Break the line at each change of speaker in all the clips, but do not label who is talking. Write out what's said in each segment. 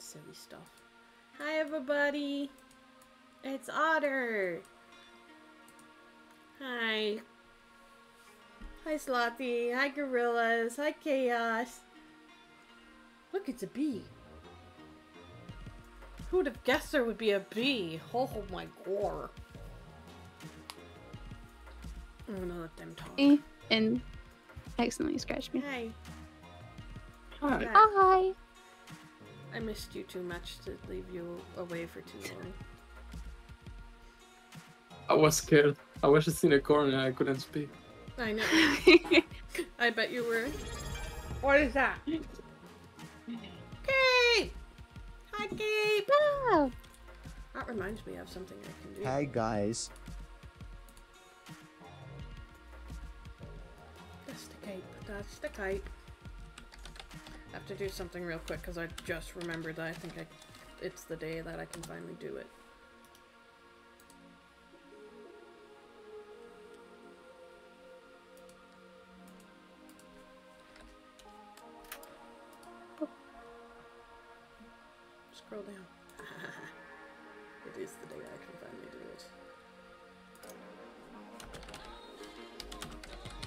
Silly stuff. Hi, everybody. It's Otter. Hi. Hi, Slothy. Hi, Gorillas. Hi, Chaos. Look, it's a bee. Who would have guessed there would be a bee? Oh, oh my god. I'm gonna let them talk.
Me and accidentally scratched me.
Hi.
Hi.
Hi.
Hi.
I missed you too much to leave you away for too long.
I was scared. I was just in a corner and I couldn't speak.
I know. I bet you were. What is that? Cape! Hi, Cape!
oh,
That reminds me of something I can do.
Hi guys.
That's the cape. That's the cape. I have to do something real quick because I just remembered that I think I, it's the day that I can finally do it. Scroll down. it is the day I can finally do it.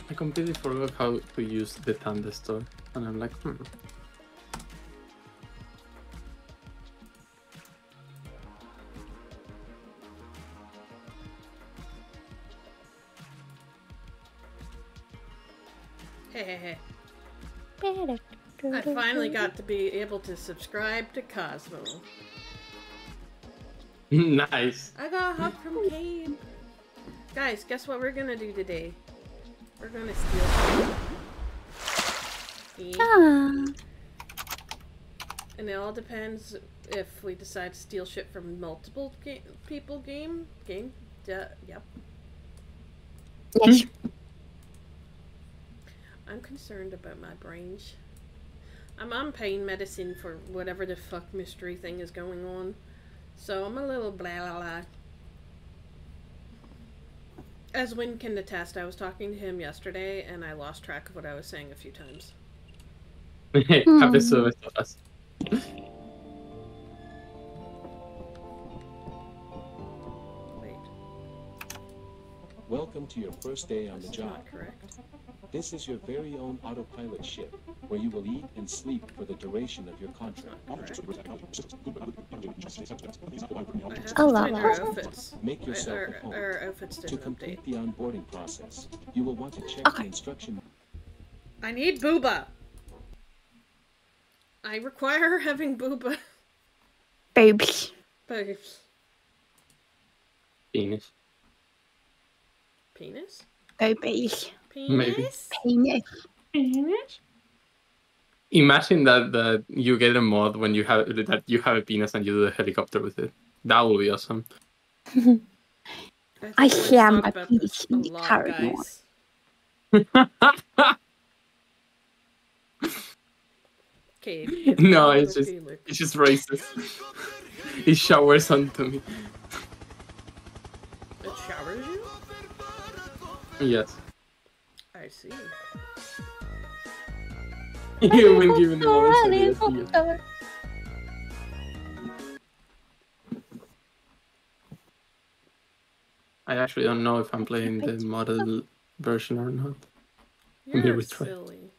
I completely forgot how to use the Thunderstore. And I'm like, hmm.
Hey, hey, hey. I finally got to be able to subscribe to Cosmo.
nice.
I got a hug from Cabe. Guys, guess what we're gonna do today? We're gonna steal. See?
Ah.
And it all depends if we decide to steal shit from multiple ga- people game. Game? Yeah, yep.
Yes.
I'm concerned about my brains. I'm on pain medicine for whatever the fuck mystery thing is going on. So I'm a little blah blah blah. As Win can attest, I was talking to him yesterday and I lost track of what I was saying a few times.
Happy service of us.
Wait,
Welcome to your first day on the job.
correct.
This is your very own autopilot ship, where you will eat and sleep for the duration of your contract.
I have to
Oh, la
find
la.
our outfits.
Make yourself
Our,
at home.
our outfits
To
didn't update.
complete the onboarding process, you will want to check
Okay.
the instruction
I need booba. I require having booba.
Baby.
Babes.
Penis.
Penis?
Baby.
Maybe.
Penis?
Penis.
Imagine that that you get a mod when you have that you have a penis and you do a helicopter with it. That would be awesome.
think
I
we've
hear
talked
my penis in the
lot,
No, it's just it's just racist. he showers onto me.
It showers you?
Yes.
I see.
You've been given the. I actually don't know if I'm playing the model version or not.
You're silly.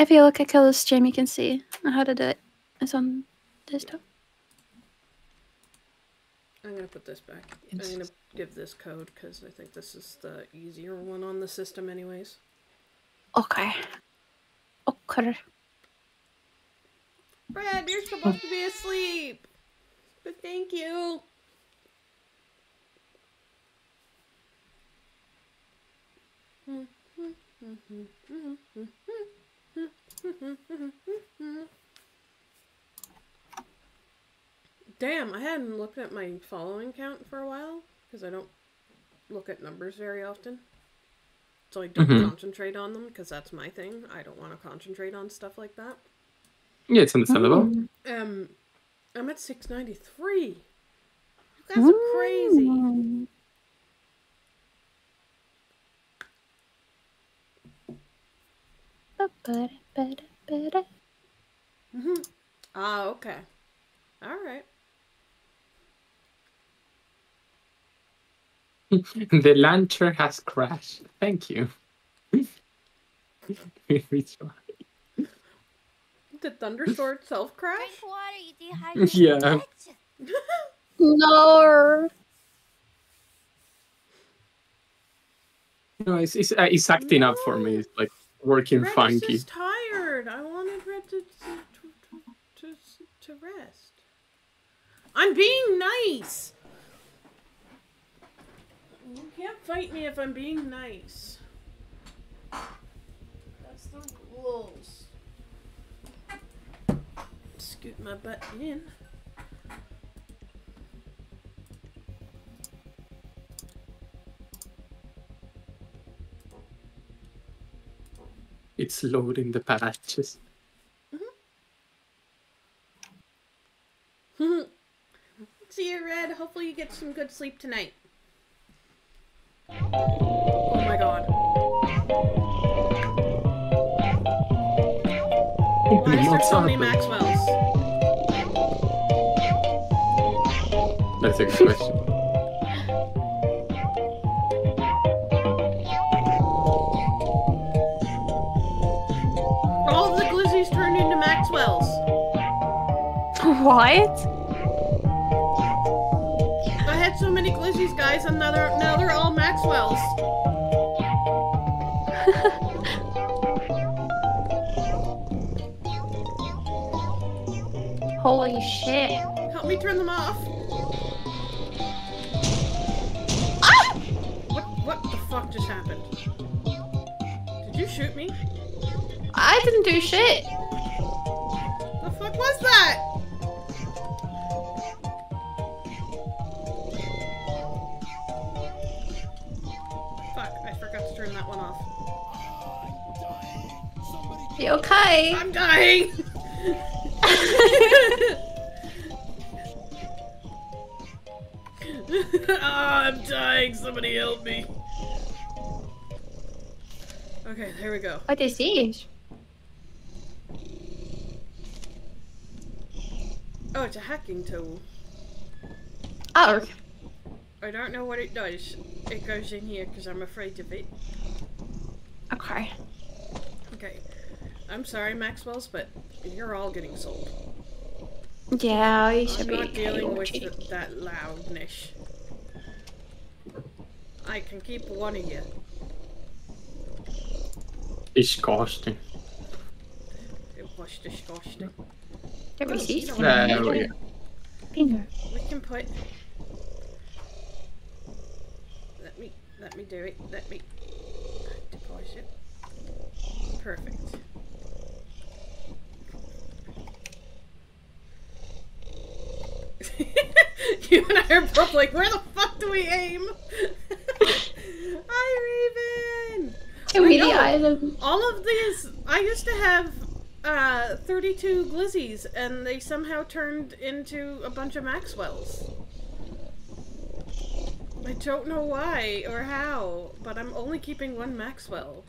If you look at color stream, you can see how to do it. It's on desktop.
I'm gonna put this back. I'm gonna give this code because I think this is the easier one on the system, anyways.
Okay. Okay.
Brad, you're supposed to be asleep. But thank you. Damn, I hadn't looked at my following count for a while because I don't look at numbers very often. So I don't
Mhm.
concentrate on them because that's my thing. I don't want to concentrate on stuff like that.
Yeah, it's understandable.
Um, I'm at 693. You guys are crazy.
Mm. Ba-ba-da-ba-da-ba-da.
hmm Ah, okay. All right.
the launcher has crashed. Thank you. We try.
Did Thunderstore self crash?
Drink water, you dehydrated
Yeah.
No.
No, it's it's, uh, it's acting up for me. It's like working
Red is
funky.
just tired. I wanted Red to, to, to, to, to rest. I'm being nice. You can't fight me if I'm being nice. That's the rules. Scoot my butt in.
It's loading the patches. Mm-hmm. Mm-hmm.
See you, Red. Hopefully you get some good sleep tonight. Oh my god. Why is there so many Maxwells?
That's a good question.
What?
I had so many glizzies, guys, and now they're, now they're all Maxwells.
Holy shit.
Help me turn them off. Ah! What, what the fuck just happened? Did you shoot me?
I didn't do shit.
The fuck was that?
You okay?
I'm dying! Ah, I'm dying. Somebody help me. Okay, there we go.
What is this?
Oh, it's a hacking tool.
Oh,
I don't know what it does. It goes in here because I'm afraid of it.
Okay.
I'm sorry, Maxwell's, but you're all getting sold.
Yeah, you should
I'm
be
not dealing with
chaotic.
th- that loudness. I can keep one of you.
Disgusting.
It was disgusting.
There we see.
you
There we go.
Finger.
We can put. Let me let me do it. Let me deposit. It. Perfect. you and I are both like, where the fuck do we aim? Hi, Raven.
Me
I
the item.
All of these, I used to have uh, 32 glizzies, and they somehow turned into a bunch of Maxwells. I don't know why or how, but I'm only keeping one Maxwell.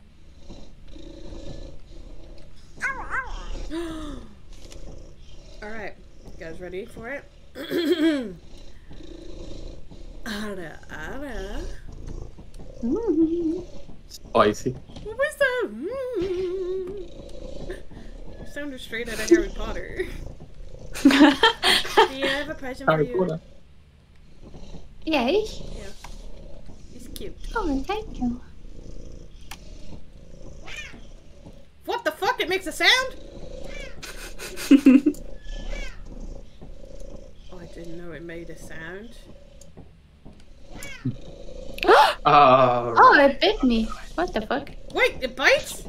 Alright, you guys ready for it? Ara, ara.
Mm.
Spicy.
What was that? Mm. Sounded straight out of Harry Potter. Do you have a present for
Harry
you?
Potter.
yes.
He's cute.
Oh, thank you.
What the fuck? It makes a sound? Oh, I didn't know it made a sound.
Oh,
oh, it bit me. What the fuck?
Wait, it bites?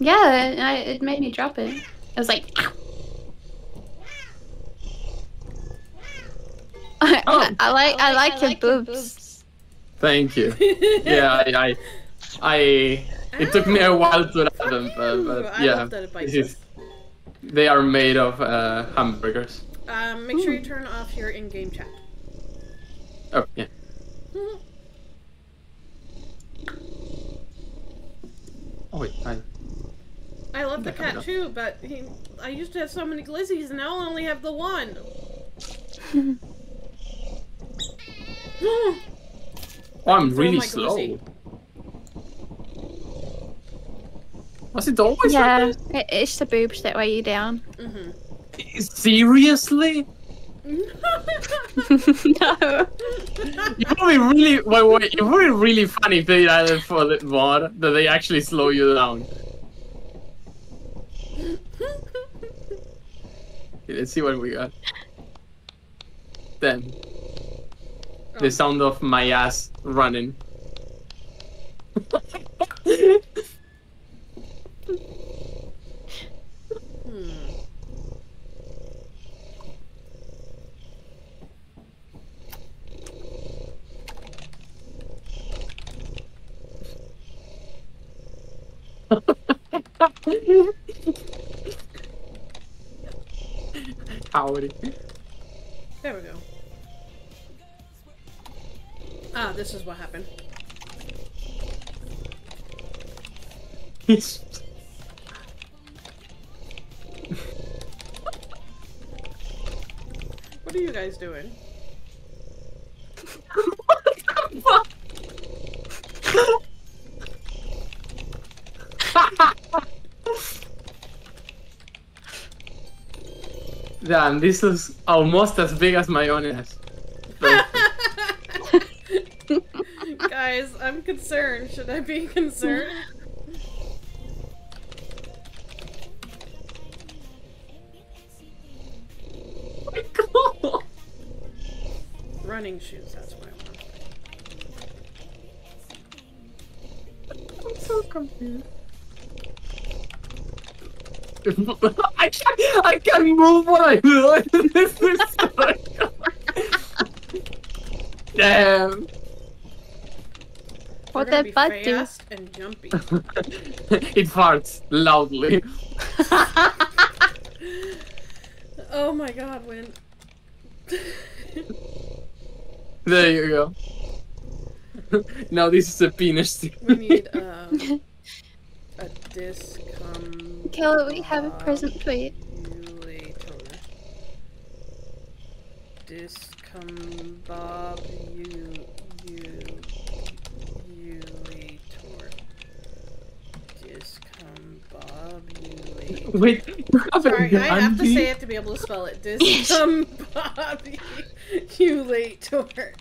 Yeah, it, I, it made me drop it. I was like. "Ow." I,
Oh.
I like I like your boobs.
thank you. Yeah, I, I, I it took me a while to
Fuck
have them, but,
you.
but
I
yeah,
love that it bites
this is- they are made of uh, hamburgers.
Um, make sure you turn off your in-game chat.
Oh yeah. Oh wait, I,
I love love the cat too, but he, I used to have so many glizzies, and now I only have the one.
Oh, I'm really slow.
glizzy.
Was it always
Yeah,
like
it, it's the boobs that weigh you down.
hmm
this? Seriously?
no.
It would be really wait, wait, it would be really funny if they added for the mod that they actually slow you down. Okay, let's see what we got. Then the sound of my ass running.
Hmm.
Howdy.
There we go. Ah, this is what happened. What are you guys doing?
Damn, this is almost as big as my own ass.
Guys, I'm concerned. Should I be concerned? Running shoes, that's what I want.
I'm so confused. I can't, I can't move what I do. this is so Damn.
What
gonna
that
be
butt do?
and jumpy.
it farts loudly.
oh my god, Win.
There you go. now this is a penis.
we need um, a discom.
Kayla, we have a present for you.
Discombobulator. Discombobulator.
Wait, you have a
Sorry, I have to say it to be able to spell it. Discombobulator.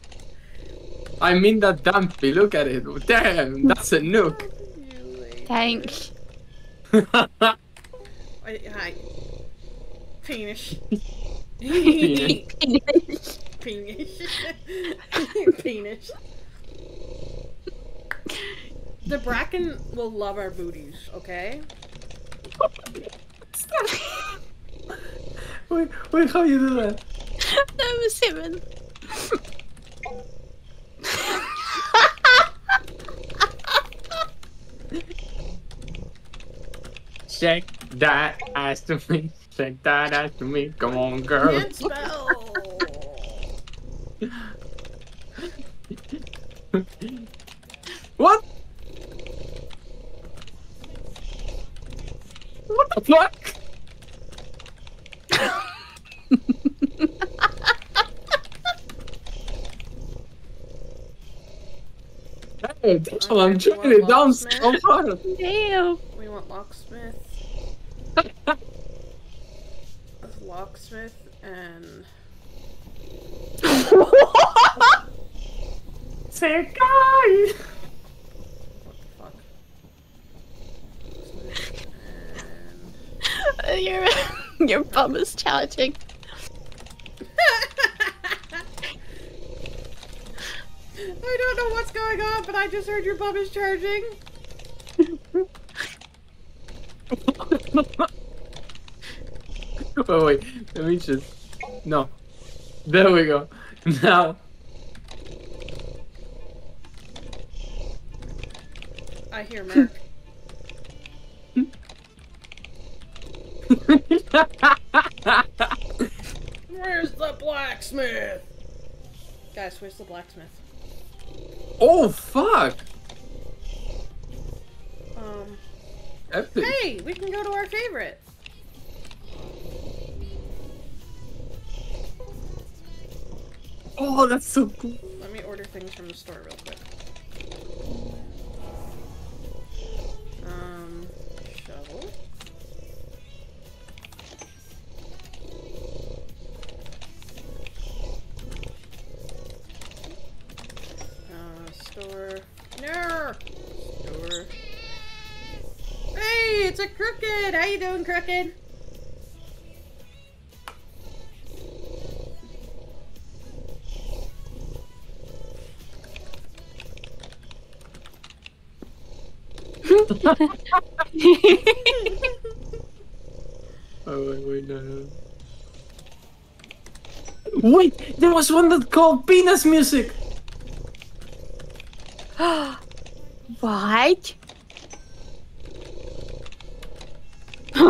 I mean that dumpy. Look at it. Damn, that's a nook.
Thanks.
Hi. hi. Penis.
Penis.
Penis. Penis. The Bracken will love our booties, okay?
wait, wait, how you do that?
that was him.
Shake that ass to me. Shake that ass to me. Come on, girl.
Can't spell.
What? What the fuck? Hey, damn, I'm trying it down so hard.
Damn.
We want locksmith. Locksmith and
Say guy.
what the fuck? And
your your bum is charging.
I don't know what's going on, but I just heard your bum is charging.
Oh, wait, wait, let me just. No. There we go. Now.
I hear Merc. Where's the blacksmith? Guys, where's the blacksmith?
oh, fuck!
Um,
Epic.
Hey, we can go to our favorite.
Oh, that's so cool.
Let me order things from the store real quick. Um, shovel. Uh, store. No! Store. Hey, it's a crooked! How you doing, crooked?
Oh wait, wait, no, no. Wait, there was one that called penis music.
what?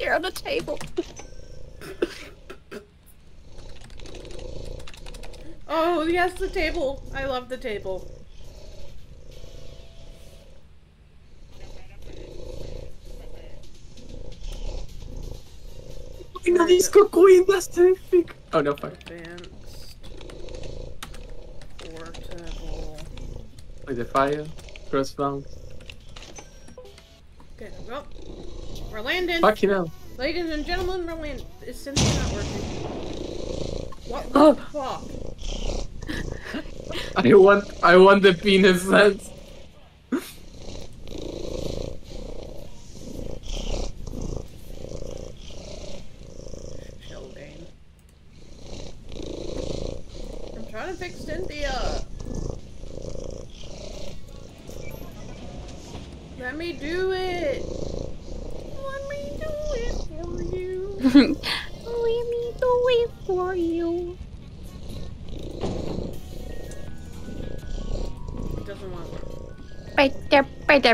You're on the table.
Oh, yes, the table. I love the table.
No, he's queen. That's terrific. Oh no, fine.
Advanced. Portable.
With the fire, crossbound.
Okay, well, we're landing.
Fucking hell.
Ladies and gentlemen, we're landing. Is Cynthia not working? What the
Oh.
fuck?
I want, I want the penis sense.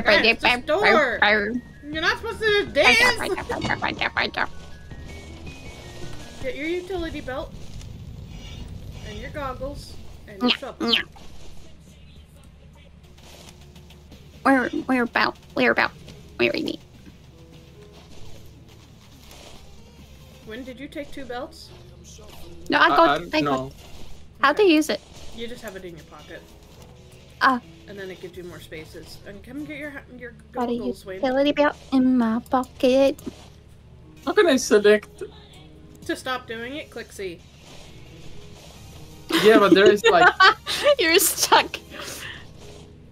There, right there, right there.
Guys, just door. You're not supposed to dance.
there, right there, right there.
Get your utility belt and your goggles and your
Nya,
shovel.
nya. Where, where about? Where about? Where we meet?
When did you take two belts?
No, I
I-
got.
I-
I, got.
no.
How to use it?
You just have it in your pocket.
Ah.
And then it gives you more spaces. And come get your ha- your
Got a
goggles, Wayne.
utility belt in my pocket.
How can I select?
To stop doing it, click C.
Yeah, but there is like
You're stuck.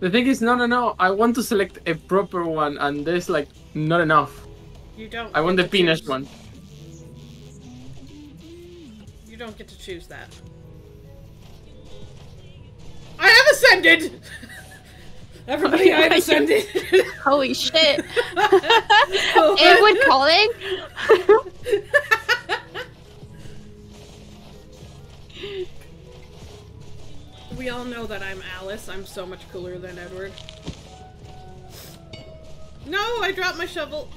the thing is, no, no, no. I want to select a proper one, and there's like not enough.
You don't.
I want the
to
penis
choose-
one.
You don't get to choose that. Ascended. Everybody, I have ascended.
Holy shit.
What?
Edward calling?
we all know that I'm Alice. I'm so much cooler than Edward. No, I dropped my shovel.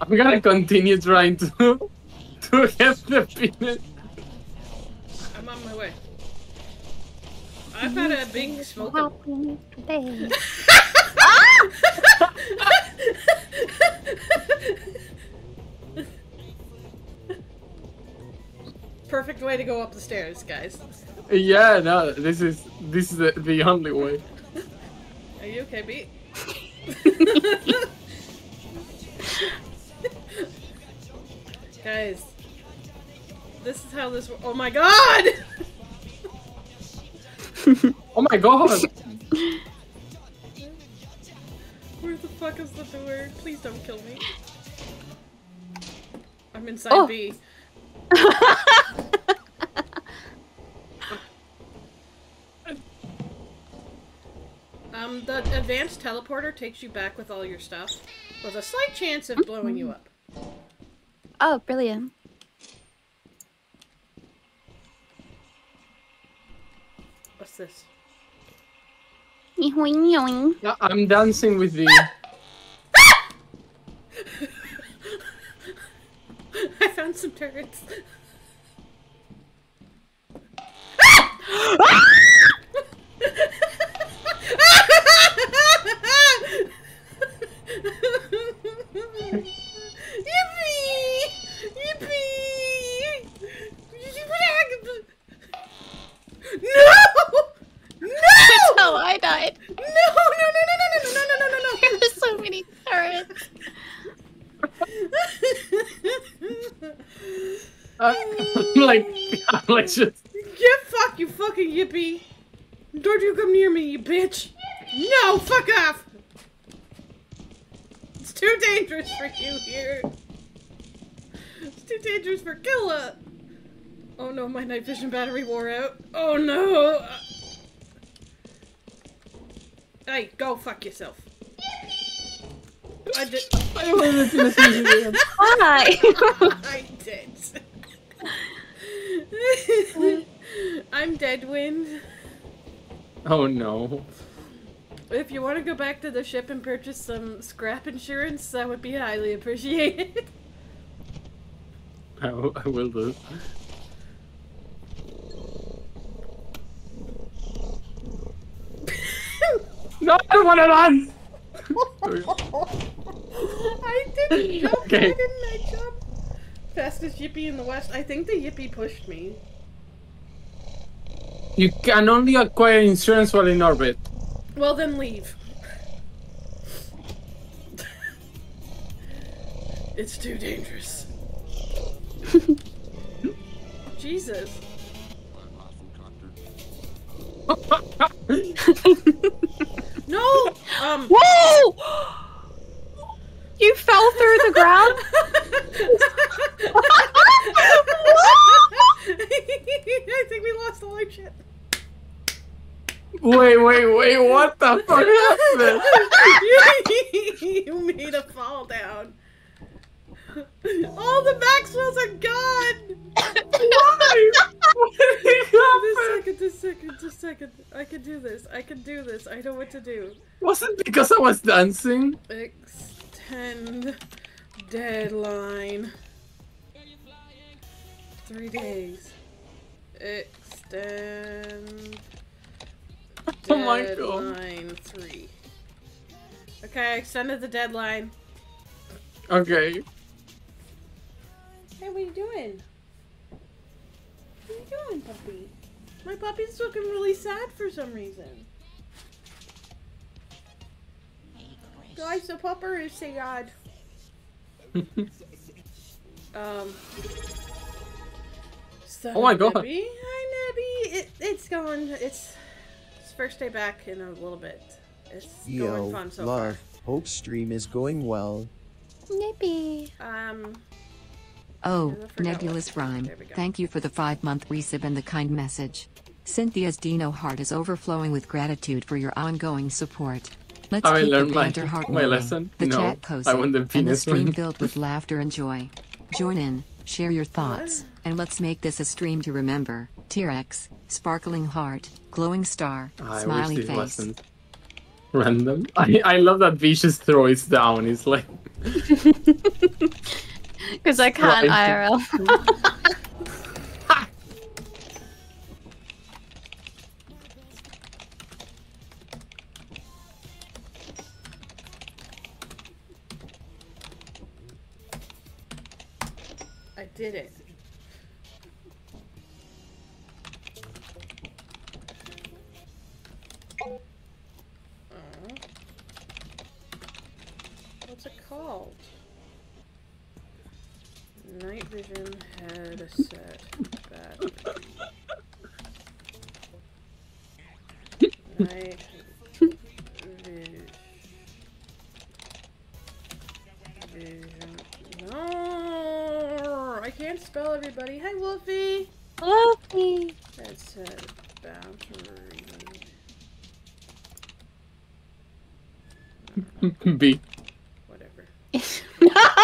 I'm gonna continue trying to to get the penis.
I've had a big smoke.
Today.
Perfect way to go up the stairs, guys.
Yeah, no, this is this is the, the only way.
Are you okay, Beat? Guys, this is how this. Oh my god!
Oh my god!
Where the fuck is the door? Please don't kill me. I'm inside
Oh.
B. Um, the advanced teleporter takes you back with all your stuff, with a slight chance of blowing you up.
oh, brilliant.
What's this?
Yeah, I'm dancing with the.
I found some turrets.
No!
how
I died.
No, no, no, no, no, no, no, no, no, no, no. There
were so many turrets.
I'm like, I'm like just.
Yeah, fuck you, fucking yippee! Don't you come near me, you bitch! No, fuck off! It's too dangerous for you here. It's too dangerous for Killa. Oh no, my night vision battery wore out. Oh no. Hey, go fuck yourself. I did.
I wanted to listen to him.
Hi.
I did. I'm Deadwind.
Oh no.
If you want to go back to the ship and purchase some scrap insurance, that would be highly appreciated.
I, I will do. No, I don't want to run!
I didn't jump.
Okay.
Why didn't I jump? Fastest yippee in the west. I think the yippee pushed me.
You can only acquire insurance while in orbit.
Well, then leave. it's too dangerous. Jesus. No! Um.
Whoa! You fell through the ground?
I think we lost the light ship.
Wait, wait, wait, what the fuck happened?
you made a fall down. All the Maxwells are gone!
Why? What
Just second, just second, just second. I can do this. I can do this. I know what to do.
Was it because I was dancing?
Extend deadline. Three days. Extend
Oh my God.
deadline three. Okay, I extended the deadline.
Okay.
Hey, what are you doing? What are you doing, puppy? My puppy's looking really sad for some reason. Guys, the pupper is sad. Um. So,
Oh my God.
Nebby, hi, Nebby. It, it's going. It's, it's first day back in a little bit. It's
Yo,
going fun so
love. Hope stream is going well.
Nippy.
Um.
Oh, nebulous rhyme.
there we go.
Thank you for the five month resub and the kind message. Cynthia's Dino heart is overflowing with gratitude for your ongoing support. Let's
Have I
keep the
learned my-
banter heart
my
moving,
lesson?
The
No,
chat cozy,
I want the
and the stream
one.
filled with laughter and joy. Join in, share your thoughts, and let's make this a stream to remember. T-Rex, sparkling heart, glowing star,
I wish
smiley
these
face.
lessons. Random. I, I love that Vicious just throws down. It's like
Because I can't
Right.
IRL.
I did it. Aw. What's it called? Night vision headset battery. Night vision. Vision. No, I can't spell everybody. Hi, Wolfie.
Luffy.
Headset battery.
B.
Whatever.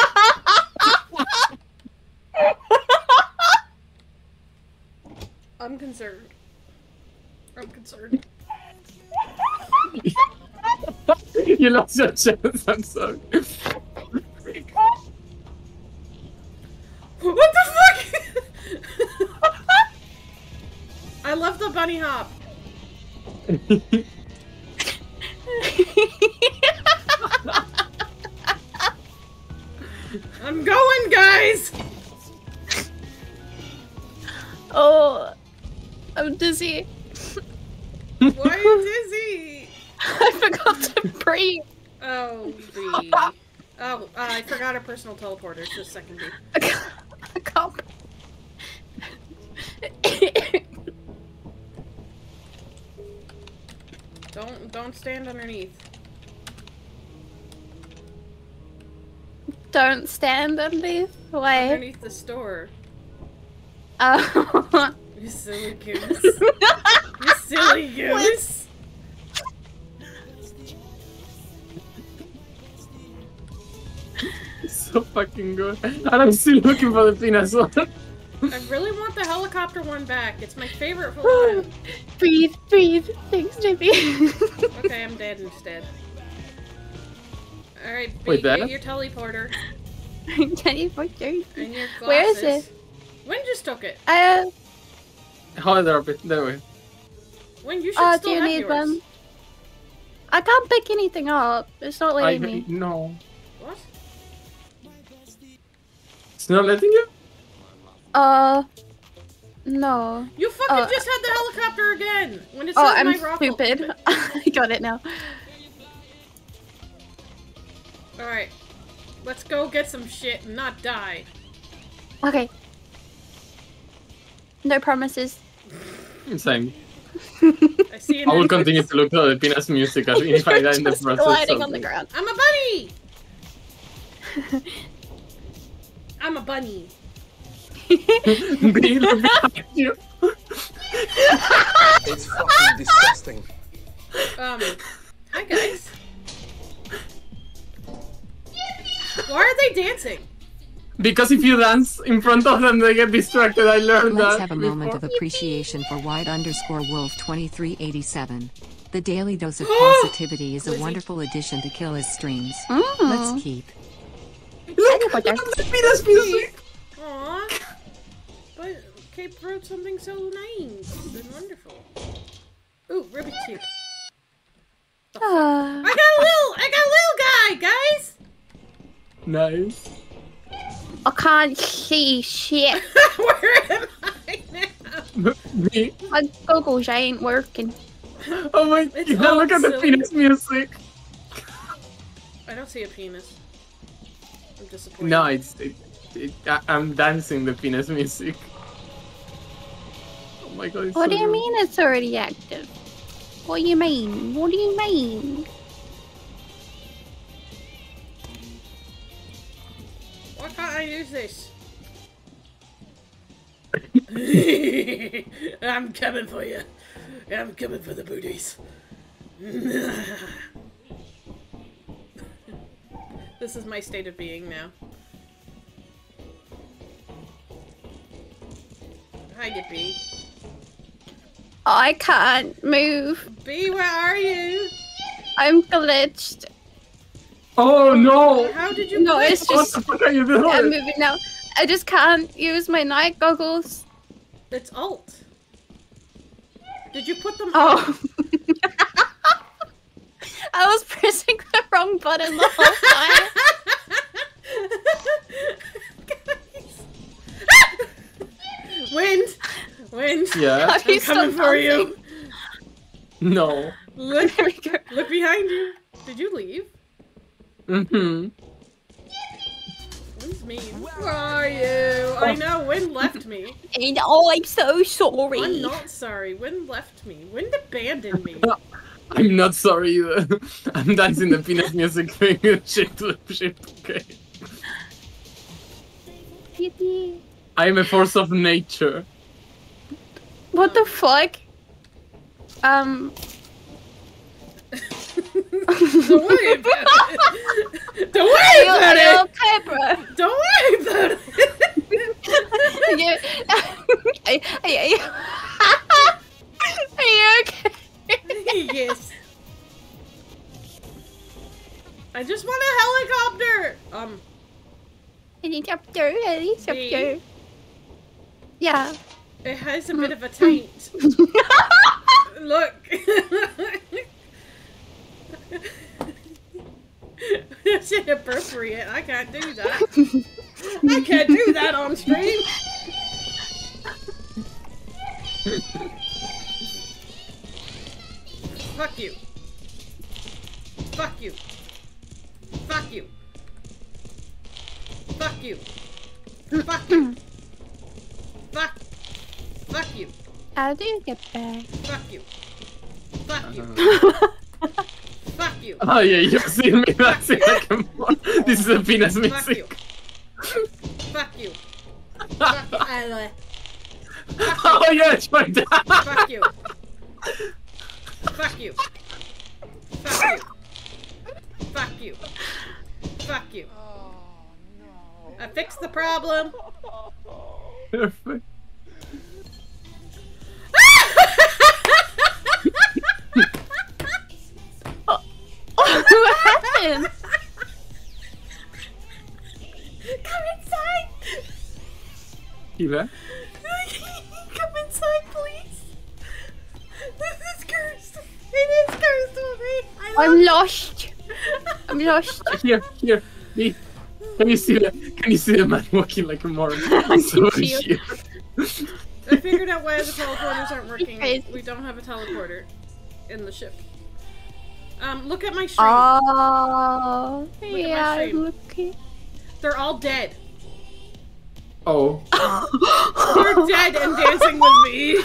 I'm concerned. I'm concerned.
you lost your chance. I'm sorry.
What the fuck? I love the bunny hop. I'm going, guys.
oh, I'm dizzy.
Why are you dizzy?
I forgot to breathe.
Oh, breathe. oh, uh, I forgot a personal teleporter, Just second
I can't. don't
don't stand underneath.
Don't stand underneath? Why?
Underneath the store.
Oh.
You silly goose. you silly goose.
so fucking good. And I'm still looking for the penis one.
I really want the helicopter one back. It's my favorite one.
breathe, breathe. Thanks, JP.
Okay, I'm dead instead. Alright,
Wait,
get
that?
your teleporter
Teleporter.
and your glasses.
Where is it?
When just took it?
Uh,
How I drop it? There we.
When you should
oh, do you
have
need
yours.
them? I can't pick anything up. It's not
I
letting me.
no.
What?
It's not letting you.
Uh, no.
You fucking
Oh.
just had the helicopter again! When it says
Oh, I'm stupid. I got it now.
Alright. Let's go get some shit and not die.
Okay. No promises.
Same.
I see an
I will continue to look at the penis music as if I die in the process.
gliding on the ground.
I'm a bunny! I'm a bunny.
Be look behind you.
It's fucking disgusting.
Um, hi guys. Why are they dancing?
Because if you dance in front of them, they get distracted. I learned
Let's
that.
have a moment of appreciation for white underscore wolf 2387. The daily dose of positivity is a wonderful addition to Killa's streams.
Mm.
Let's keep.
Look,
Teleporter.
look at the penis music.
Aw. But Cape wrote something so nice and wonderful. Ooh, Rubik's Cube.
Ah.
I got a little, I got a little guy, guys!
Nice.
I can't see shit.
Where am I now?
Me.
My goggles ain't working.
Oh my
It's
god,
all
look at the penis music.
I don't see a penis. I'm disappointed.
No, it's. It, it, I, I'm dancing the penis music. Oh my god. It's
What
so
do you
good.
mean it's already active? What do you mean? What do you mean?
Why can't I use this? I'm coming for you. I'm coming for the booties. this is my state of being now. Hi, B.
I can't move.
B, where are you?
I'm glitched.
Oh no!
How did you
No,
glitch?
it's
What
just
the fuck are you doing?
I'm moving now. I just can't use my night goggles.
It's alt. Did you put them
Oh. I was pressing the wrong button the whole time.
Wind! Wind!
Yeah.
Have
I'm coming
stopped
for you!
No.
Look!
There we go.
Look behind you! Did you leave?
Mm-hmm.
Wind's mean. Where are you? I know, Wind left me.
And oh, I'm so sorry.
I'm not sorry. Wind left me. Wind abandoned me.
I'm not sorry either. I'm dancing the penis music thing. shit, shit, okay.
Yippee.
I am a force of nature.
What the fuck? Um,
Don't worry about it. Don't worry
you,
about it.
okay, bro?
Don't worry about it.
you, are, are, you, are you okay?
yes. I just want a helicopter. Um,
Helicopter, helicopter. Yeah.
it has a bit of a taint. Look. That's inappropriate. I can't do that. I can't do that on stream. Fuck you. Fuck you. Fuck you. Fuck you. Fuck you. Fuck. Fuck you.
How do you get back?
Fuck you. Fuck you.
Uh-huh.
Fuck you.
Oh yeah, you've seen me. That's it. I can... This is a penis
Fuck
missing.
you. Fuck you. Fuck you. Uh,
oh yeah, it's my dad.
Fuck you. Fuck you. Fuck you. Fuck you. Fuck you. I fixed the problem.
Perfect.
What happened?
Come inside.
You there?
Come inside, please. This is cursed. It is cursed for me. I love
I'm lost. I'm lost.
Here, here. Me. Can you see the Can you see the man walking like a Mormon? so
you.
I figured out why the teleporters aren't working. We don't have a teleporter in the ship. Um, look at my stream.
Oh,
my
yeah, I'm
stream.
looking.
They're all dead.
Oh.
They're dead and dancing with me.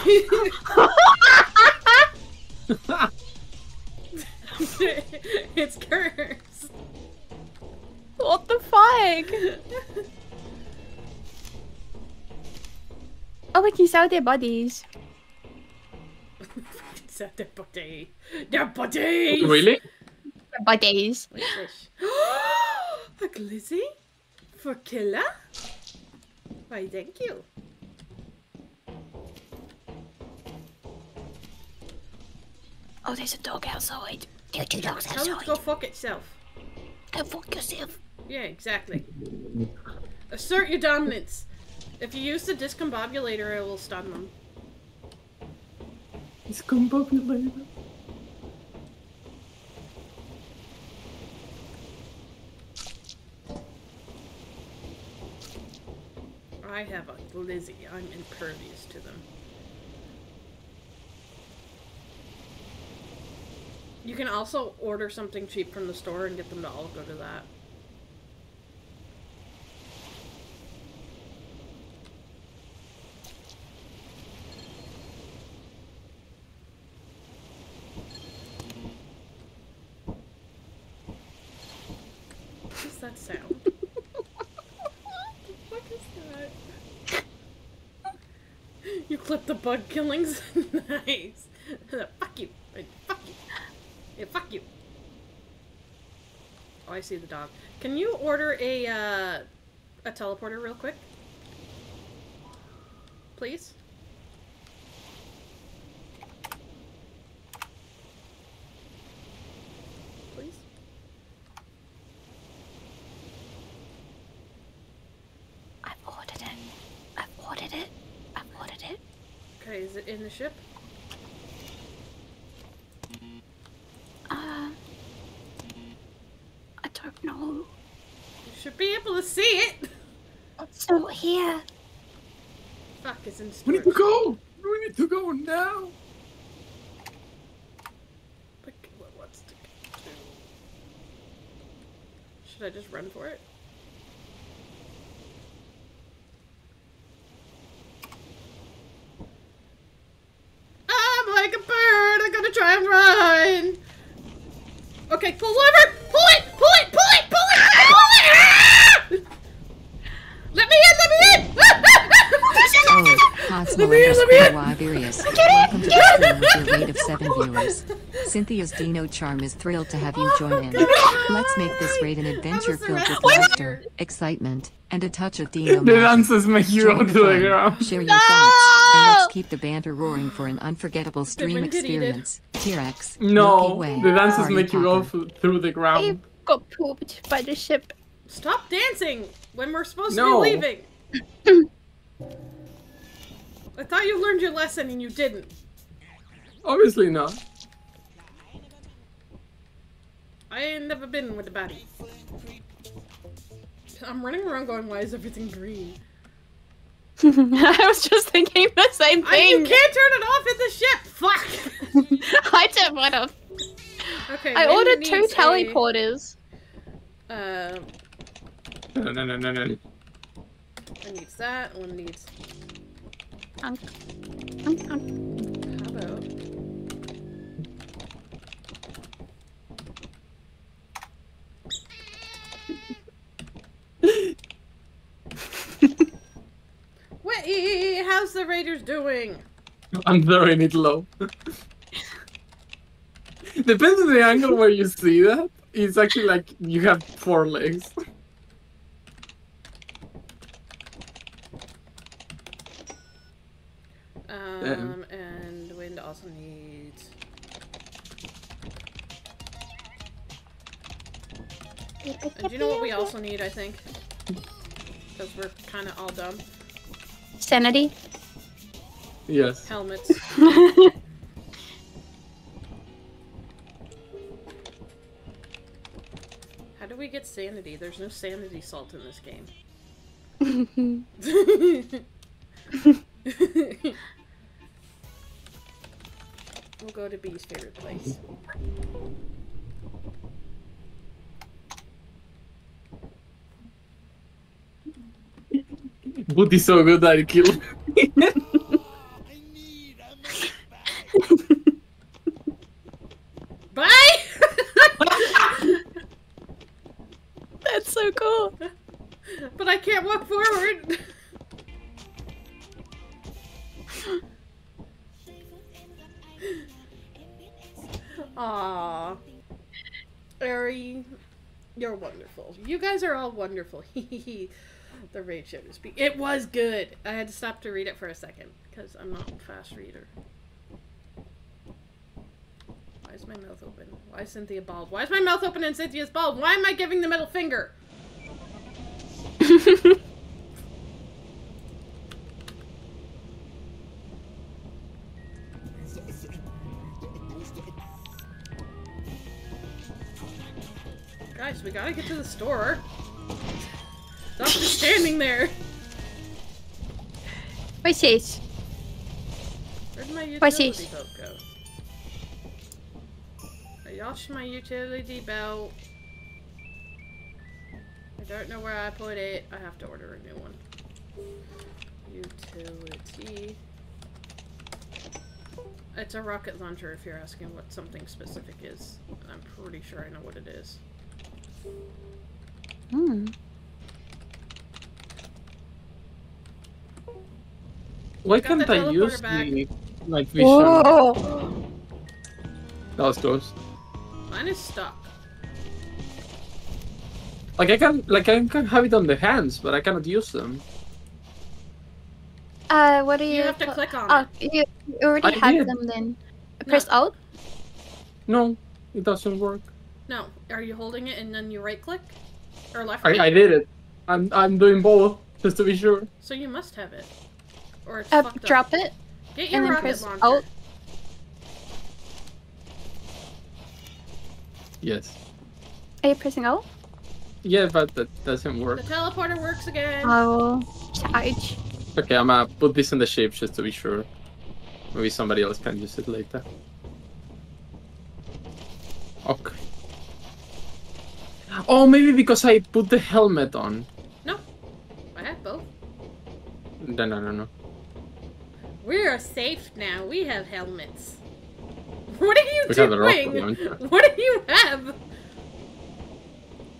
it's cursed.
What the fuck? Oh, we can sell their bodies.
It's at their body. Their bodies!
Really?
Their bodies.
What's this? A glizzy? For killer? Why, thank you.
Oh, there's a dog outside. There are two dogs
Tell it to go fuck itself.
Go fuck yourself.
Yeah, exactly. Assert your dominance. If you use the discombobulator, it will stun them.
It's
I have a glizzy. I'm impervious to them. You can also order something cheap from the store and get them to all go to that. What does that sound? what is that? You clip the bug killings? nice. fuck you. Fuck you. Yeah, fuck you. Oh, I see the dog. Can you order a, uh, a teleporter real quick? Please? Please?
I've ordered it. I've ordered it. I've ordered it.
Okay, is it in the ship?
Uh, I don't know.
You should be able to see it!
It's not here.
Fuck, it's in
We need to go. We need to go now.
But what wants to do? Should I just run for it? I'm like a bird. I'm gonna try and run. Okay, pull over. Pull it. Pull it. Pull it. Pull it. Pull it. Ah! Let me in. Let me in.
Oh, Cosmo
Let me in, let me in.
underscore Iberius. Welcome to the stream with your rate of seven viewers. Cynthia's Dino Charm is thrilled to have you join in. Let's make this raid an adventure filled with laughter, excitement, and a touch of Dino
The
magic.
dancers make you
Join
go
the
to the ground.
Share your thoughts, and let's keep the banter roaring for an unforgettable stream
one did eat it.
experience. T-Rex,
No,
Way,
the
dances
make you go through the ground.
I
ground.
got pooped by the ship.
Stop dancing when we're supposed
No.
to be leaving. I thought you learned your lesson and you didn't.
Obviously not.
I ain't never been with a baddie. I'm running around going, why is everything green?
I was just thinking the same
I, you can't turn it off in the ship! Fuck!
I don't want to.
Okay,
I ordered two
needs a,
teleporters.
Uh,
No, no, no, no, no.
one needs that, one needs...
Unk. Unk, unk.
Elevators doing?
I'm throwing it low. Depends on the angle where you see that. It's actually like you have four legs.
Um, and wind also needs. And do you know what we also need? I think, because we're kind of all dumb.
Sanity.
Yes.
Helmets. How do we get sanity? There's no sanity salt in this game. we'll go to B's favorite place.
Booty's so good that it kills.
Bye!
That's so cool.
but I can't walk forward. Aww. Ari, you're wonderful. You guys are all wonderful. the raid show to speak. It was good. I had to stop to read it for a second because I'm not a fast reader. Why is my mouth open? Why is Cynthia bald? Why is my mouth open and Cynthia's bald? Why am I giving the middle finger? Guys, we gotta get to the store. Stop just standing there.
This?
Where'd my utility belt go? I lost my utility belt. I don't know where I put it. I have to order a new one. Utility. It's a rocket launcher if you're asking what something specific is. I'm pretty sure I know what it is.
Hmm.
Why can't I use
back.
the like vision?
Whoa.
That was close.
Mine is stuck.
Like I can, like I can have it on the hands, but I cannot use them.
Uh, what do you?
You have to click on
Oh,
it.
you, you already
I
had
did.
them then. Press out.
No, it doesn't work.
No, are you holding it and then you right click? Or left
I. I did it. I'm I'm doing both just to be sure.
So you must have it. Or it's
Uh,
fucked up.
drop it.
Get your
and then
rocket
press
launcher.
out.
Yes.
Are you pressing out?
Yeah, but that doesn't work.
The teleporter works again.
I will charge.
Okay, I'm gonna put this in the shape just to be sure. Maybe somebody else can use it later. Okay. Oh, maybe because I put the helmet on.
no. I have both.
No, no, no, no.
We are safe now. We have helmets. What are you
We have the rocket
doing? What do you have?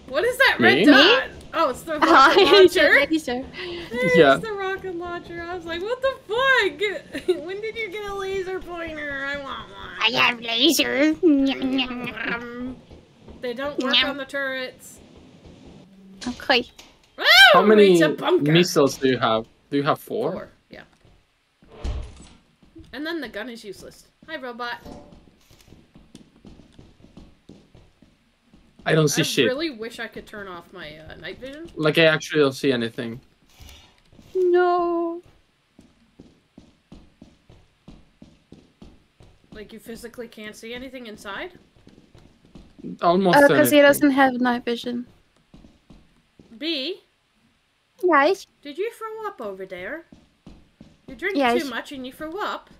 What is that red
Me?
dot? Oh, it's the rocket
Hi,
launcher.
laser.
It's
Yeah.
the rocket launcher. I was like, what the fuck? when did you get a laser pointer? I want one.
I have lasers.
They don't work on the turrets.
Okay.
Oh,
How many
it's a bunker.
missiles do you have? Do you have four?
Four, yeah. And then the gun is useless. Hi, robot.
I don't see
I
shit.
really wish I could turn off my uh, night vision.
Like I actually don't see anything.
No.
Like you physically can't see anything inside.
Almost
Oh, because he doesn't have night vision.
B,
Yes.
did you throw up over there? You drink
Yes.
too much and you throw up.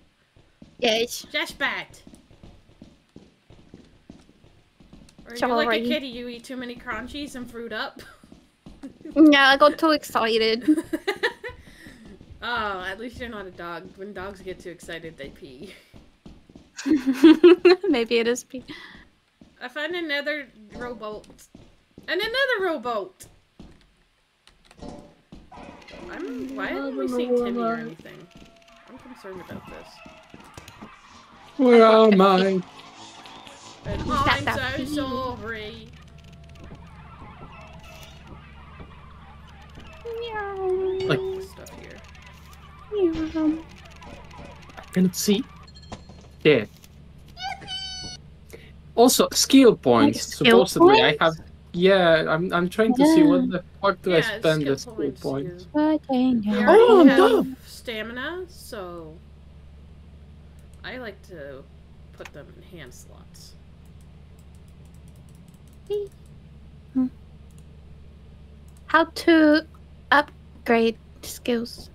Yes.
That's bad. Or you're like a kitty, you eat too many crunchies and fruit up.
Yeah, I got too excited.
oh, at least you're not a dog. When dogs get too excited, they pee.
Maybe it is pee.
I found another rowboat. And another rowboat! I'm, why haven't we seen Timmy or anything? I'm concerned about this.
Where am I?
And
that that
I'm
pee?
so sorry.
Like
Stuff here.
I cannot see. Yeah. Also, skill points.
skill
Supposedly,
points?
I have. Yeah, I'm. I'm trying to see what the fuck do I spend
skill
the skill
points,
points.
But I
We
know.
already
Oh, I'm
have stamina, so I like to put them in hand slots. Hmm.
How to upgrade skills?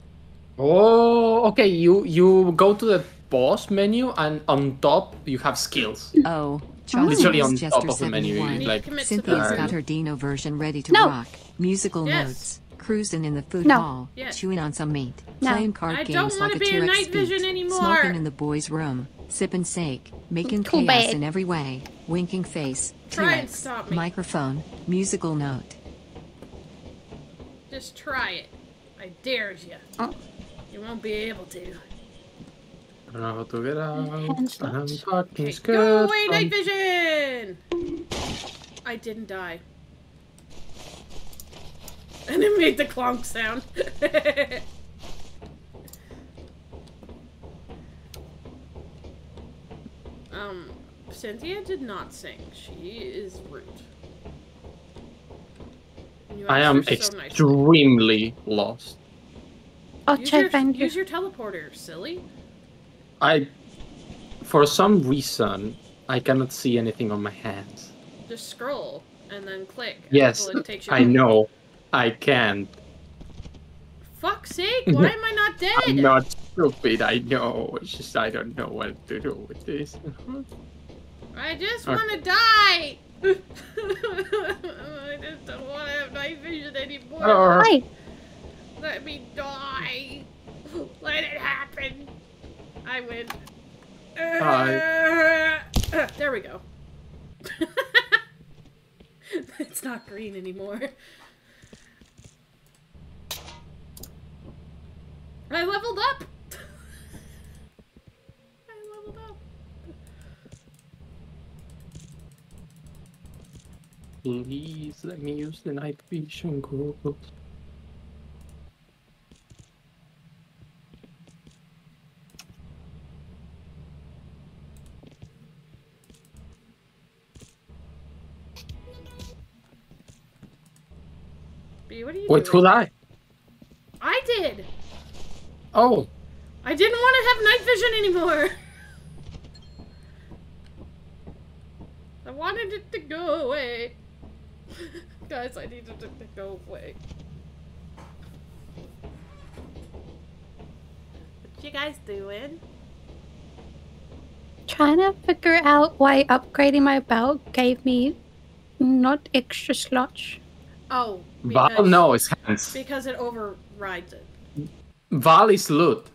Oh, okay. You you go to the boss menu and on top you have skills.
Oh,
Literally on
Charles
top
Jester
of the menu,
71.
You need
like
to commit to
Cynthia's
the-
got her Dino version ready to
No.
rock. Musical
Yes.
notes. Cruising in the food
No.
hall.
Yes.
Chewing on some meat.
No.
Playing card
I
games
don't
like a
be in
T-Rex
night vision anymore.
Smoking in the boys' room. Sipping sake. Making
Too
chaos
bad.
in every way. Winking face.
Try
T-Rex.
stop me.
Microphone. Musical note.
Just try it. I dare you.
Oh.
You won't be able to.
I don't know how to get out.
Hand
I'm
slots.
fucking
Okay,
scared.
go away,
from-
night vision! I didn't die. And it made the clonk sound. um, Cynthia did not sing. She is rude.
I am
her so nicely.
extremely lost.
I'll
Use
check
your,
find
use your teleporter, silly.
I, for some reason, I cannot see anything on my hands.
Just scroll and then click.
Yes,
until it takes you
I know. I can't.
Fuck's sake, why am I not dead?
I'm not stupid. I know. It's just I don't know what to do with this.
I just
Okay.
want to die. I just don't want to have night vision anymore.
Or-
Hi.
Let me die. Let it happen. I win.
Hi.
Uh, there we go. it's not green anymore. I leveled up. I leveled up.
Please let me use the night vision goggles.
B, what are you
Wait, who died?
I did.
Oh,
I didn't want to have night vision anymore. I wanted it to go away. Guys, I needed it to go away. What you guys doing?
Trying to figure out why upgrading my belt gave me not extra slots.
Oh,
Val
because,
no, it's hands.
because it overrides it.
Val is loot.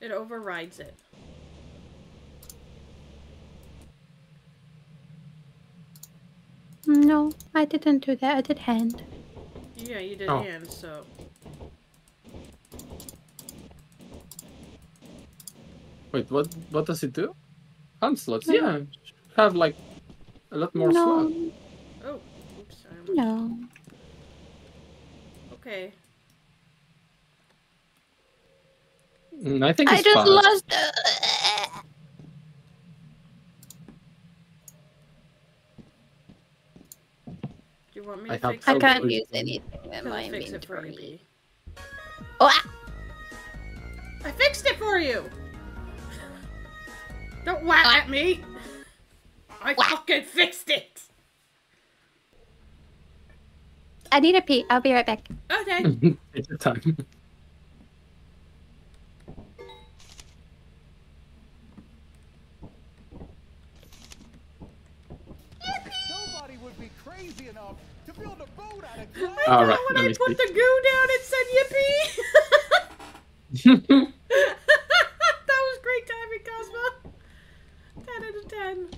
It overrides it.
No, I didn't do that. I did hand.
Yeah, you did
Oh.
hand, so.
Wait, what? What does it do? Hand slots.
No.
Yeah, have like a lot more
no,
slots.
Oh, oops. I'm...
no.
Okay.
Mm, I think
I just
fast.
lost.
Do you want me
I
to
have
fix
I can't use anything in
I'll
my
fix it for you,
inventory. Oh, ah!
I fixed it for you! Don't whack at me! I fucking fixed it!
I need a pee. I'll be right back.
Okay.
Take your time.
Nobody would be crazy enough to build a boat out of glass.
All
when
let
I
me
put
see.
the goo down, it said yippee! that was great timing, Cosmo. 10 out of 10.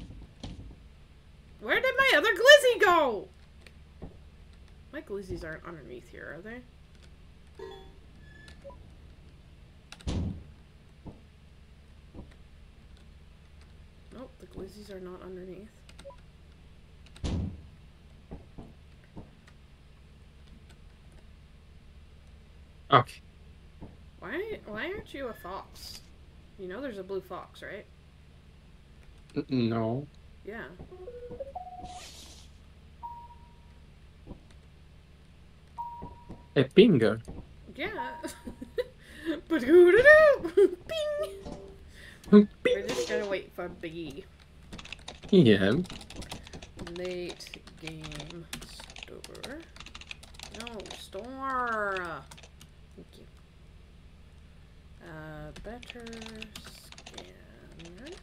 Where did my other glizzy go? My glizzies aren't underneath here, are they? Nope, the glizzies are not underneath.
Okay.
Why why aren't you a fox? You know there's a blue fox, right?
No.
Yeah.
A pinger.
Yeah. but who did it? Bing! We're just gonna wait for B.
Yeah.
Late game store. No, store. Thank you. Uh, better scanner.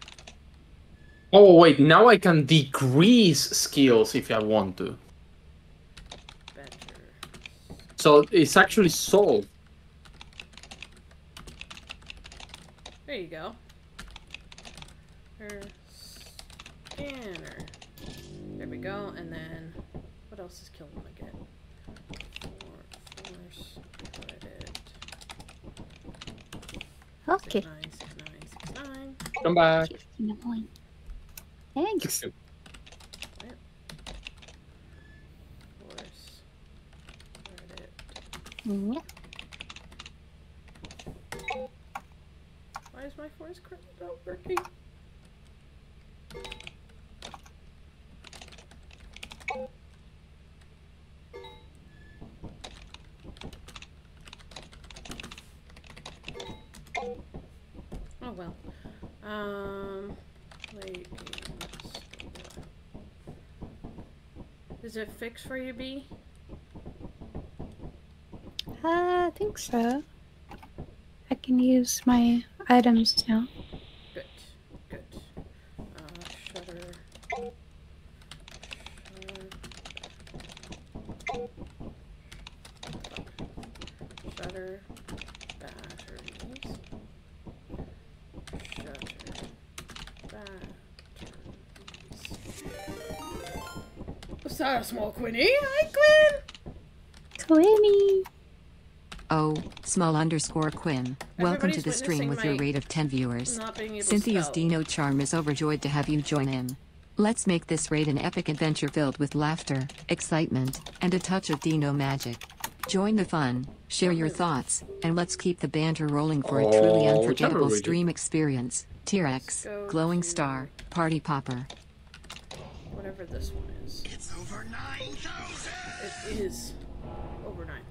Oh wait, now I can decrease skills if I want to.
Better.
So it's actually solved.
There you go. Her scanner. There we go, and then what else is killing them again? For force credit.
Okay.
Six nine six nine six nine.
Come back.
Thanks.
Force credit.
Yeah.
Why is my force credit not working? Oh well. Um, store. Is it fixed for you, B?
Uh, I think so. I can use my items now.
Good, good. Uh, shutter. Shutter. Batteries. Shutter. Batteries. What's that, a small Quinny? Hi, Quinn!
Oh, small underscore Quinn. Welcome to the stream with your
my
rate of 10 viewers.
Not being able to
Cynthia's
spell.
Dino charm is overjoyed to have you join in. Let's make this raid an epic adventure filled with laughter, excitement, and a touch of Dino magic. Join the fun, share your thoughts, and let's keep the banter rolling for a truly
Oh,
unforgettable stream experience. T-Rex, glowing star, party popper.
Whatever this one is. It's over 9,000! It is over 9,000.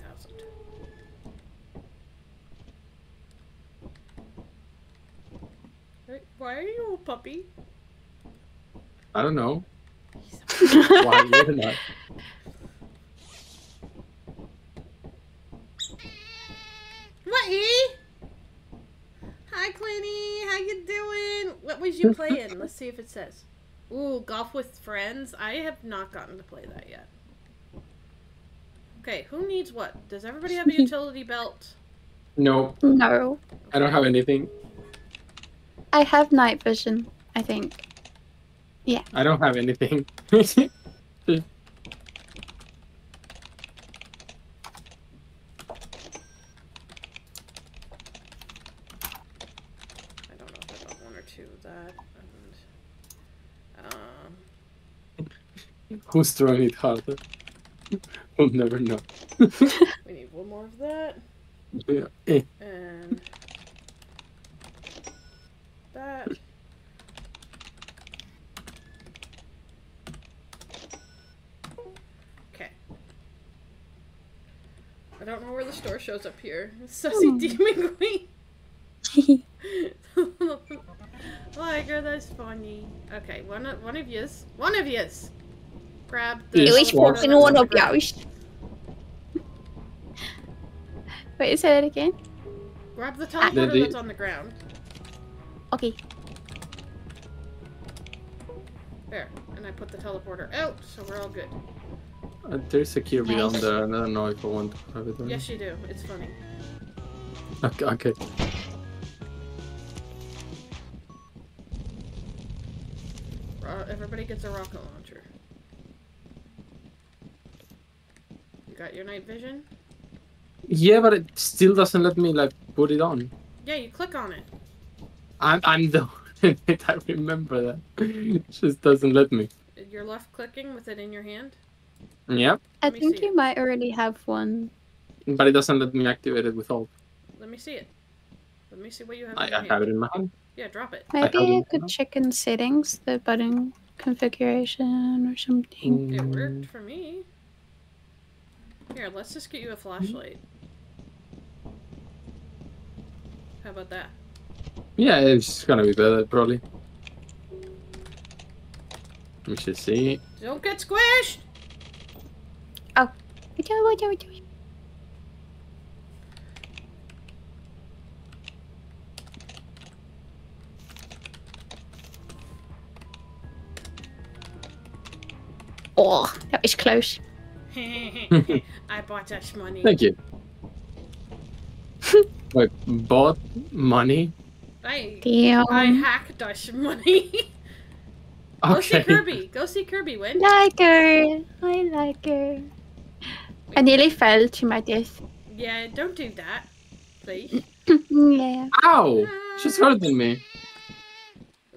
Wait, Why are you a puppy?
I don't know. Why you're not?
What, E? Hi, Clinty. How you doing? What was you playing? Let's see if it says. Ooh, golf with friends. I have not gotten to play that yet. Okay, who needs what? Does everybody have a utility belt?
No,
No.
I don't have anything.
I have night vision, I think. Yeah.
I don't have anything.
I don't know if I got one or two of that. And, um,
Who's throwing it harder? We'll never know.
we need one more of that.
Yeah. Eh.
And that. Okay. I don't know where the store shows up here. Sussy hmm. Demon Queen. like her, that's funny. Okay, one of one of yous. One of yous. Grab the.
It was
teleporter
fucking
that's
one of
the
yours. Wait, say that again?
Grab the
The-
teleporter
the-
that's on the ground.
Okay.
There. And I put the teleporter out, so we're all good.
Uh, there's a Kirby down
Nice.
there, and I don't know if I want to have it or.
Yes, you do. It's funny.
Okay. okay.
Uh, everybody gets a rocket launcher. You got your night vision?
Yeah, but it still doesn't let me like put it on.
Yeah, you click on it.
I'm I'm the it. I remember that. It just doesn't let me.
You're left clicking with it in your hand.
Yep,
I think you
it.
might already have one.
but it doesn't let me activate it with all.
Let me see it. Let me see what you have
I,
in your
I
hand.
have it in my hand.
Yeah, drop it.
Maybe
have
I
it
could
now.
check in settings, the button configuration or something.
It
Mm,
worked for me. Here, let's just get you a flashlight. How about that?
Yeah, it's gonna be better probably. We should see.
Don't get squished!
Oh, that was close.
I bought us money.
Thank you. Wait, bought money?
I,
Damn.
I hacked us money. Go see Kirby. Go see Kirby, Win.
like her. I like her. I nearly fell to my death.
Yeah, don't do that. Please.
yeah.
Ow! She's hurting me.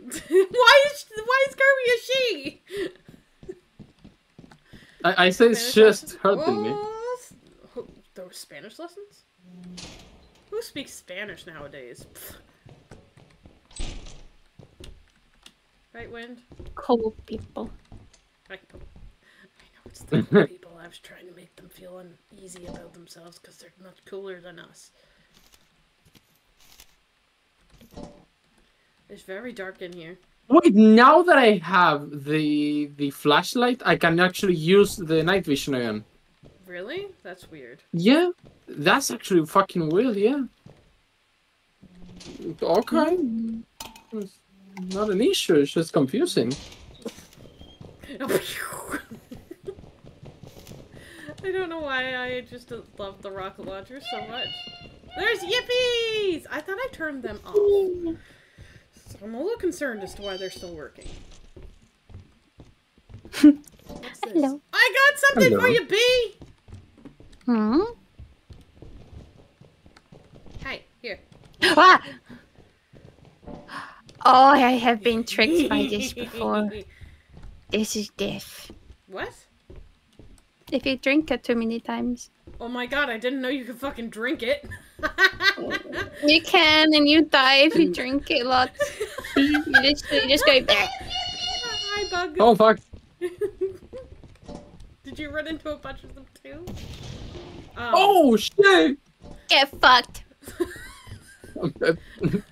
why is why is Kirby a she?
I, I say it's
Spanish
just
lessons?
hurting me.
Oh, s- who- Those Spanish lessons? Who speaks Spanish nowadays? Right, Wind?
Cold people.
I, I know it's the cool people. I was trying to make them feel uneasy about themselves because they're much cooler than us. It's very dark in here.
Wait, now that I have the the flashlight, I can actually use the night vision again.
Really? That's weird.
Yeah, that's actually fucking weird. Yeah. Okay. Mm. It's not an issue. It's just confusing.
I don't know why I just love the rocket launcher so much. There's yippies! I thought I turned them off. So I'm a little concerned as to why they're still working.
Hello.
I got something for you, B!
Hmm?
Hey, here.
Ah! Oh, I have been tricked by this before. This is death.
What?
If you drink it too many times.
Oh my god, I didn't know you could fucking drink it.
You can, and you die if you drink it lots. You just, you just go back.
Hi, Bug.
Oh fuck!
Did you run into a bunch of them too? Um,
Oh shit!
Get fucked.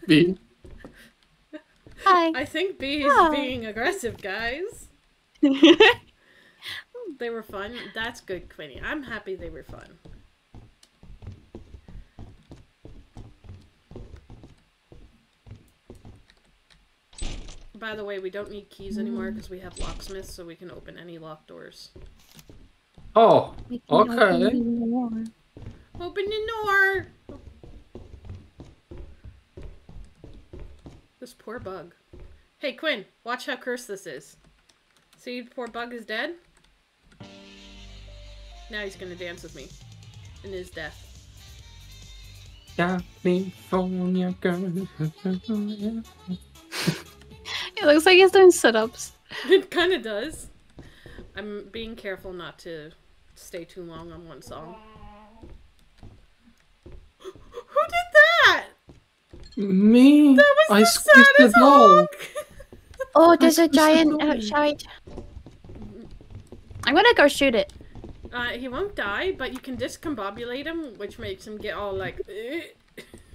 B.
Hi.
I think B is
Oh.
being aggressive, guys. They were fun. That's good, Quinny. I'm happy they were fun. By the way, we don't need keys anymore mm. because we have locksmiths, so we can open any locked doors.
Oh,
We can open
Okay.
the door.
Open the door! This poor bug. Hey, Quinn, watch how cursed this is. See, poor bug is dead? Now he's gonna dance with me. In his death.
California girl.
It looks like he's doing sit-ups.
It kinda does. I'm being careful not to stay too long on one song. Who did that?
Me?
That was
I
the
squeezed
saddest
the doll.
Oh, there's a giant
go?
outside. I'm gonna go shoot it.
Uh, he won't die, but you can discombobulate him, which makes him get all like.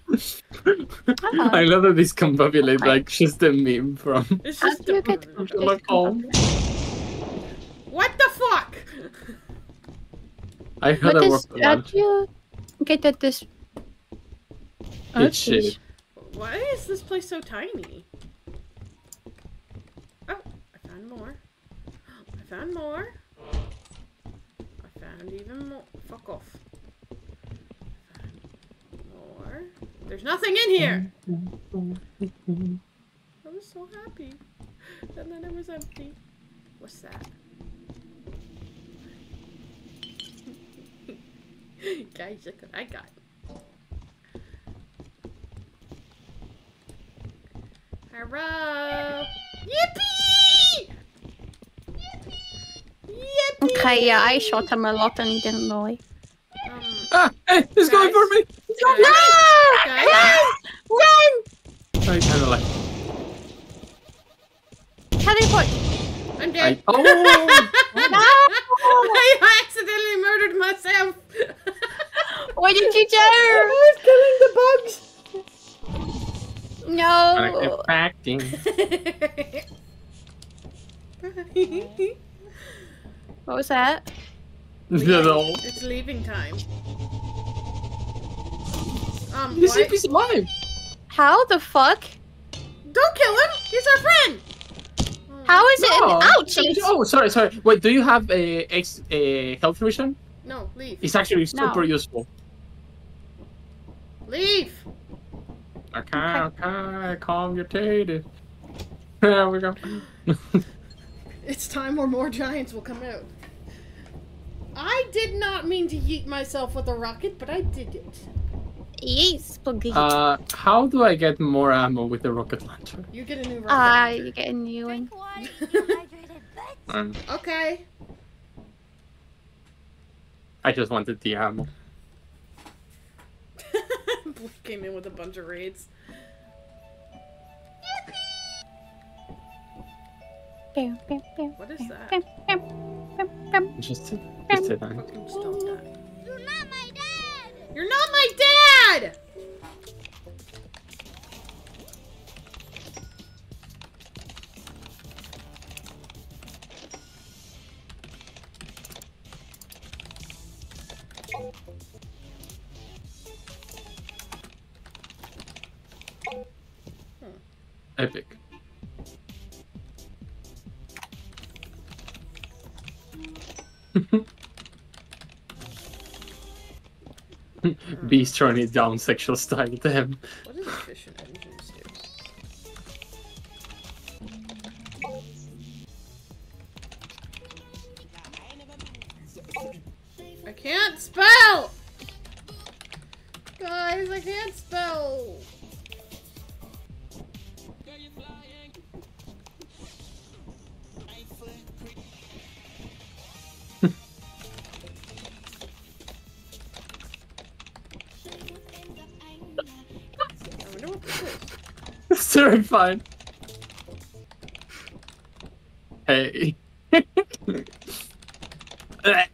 I love that discombobulate like just a meme from
It's
How
just.
do you get
Sherlock Holmes.
What the fuck?
I heard
What
a
is?
rock
How do you get at this? Oh,
It's shit.
Why is this place so tiny? Oh, I found more. I found more. I found even more. Fuck off. More. There's nothing in here! I was so happy. And then it was empty. What's that? Guys, look what I got. Hello. Yippee! Yippee!
Okay, yeah, I shot him a lot and he didn't die.
Um,
Ah, hey, it's going for me.
guys, guys,
Run!
I kind of like.
Teleport!
I'm
I,
dead.
oh,
No!
I accidentally murdered myself.
What did you do?
I was killing the
No!
acting.
What was that?
No,
it's leaving time. Um,
this
what?
is alive.
How the fuck?
Don't kill him. He's our friend.
How is it?
No.
Ouch!
Oh, sorry, sorry. Wait, do you have a, ex, a health vision?
No, leave.
It's actually
No.
super useful.
Leave.
Okay, okay, calm your titty. There we go.
It's time or more giants will come out. I did not mean to yeet myself with a rocket, but I did it.
Yes, spaghetti.
Uh, how do I get more ammo with the rocket launcher?
You get a new rocket.
Ah, you get a new one.
Drink water, dehydrated bitch.
Um,
okay.
I just wanted the ammo.
Blue came in with a bunch of raids. What is that?
Just, just it.
Fucking just don't die.
You're not my dad.
You're not my dad!
Beast turning it down sexual style to him. It's terrifying. Hey.
I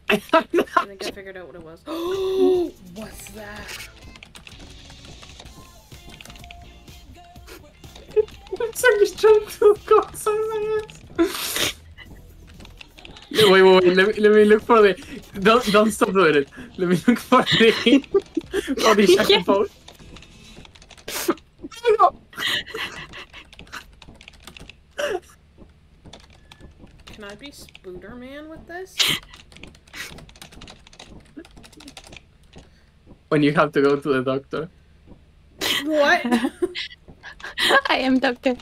think I figured out what it was. What's that?
It's like just trying to go outside my ass. Wait, wait, wait, let me, let me look for the. Don't, don't stop doing it. Let me look for the. for the second pose.
Can I be Spooderman with this?
When you have to go to the doctor.
What?
I am Doctor.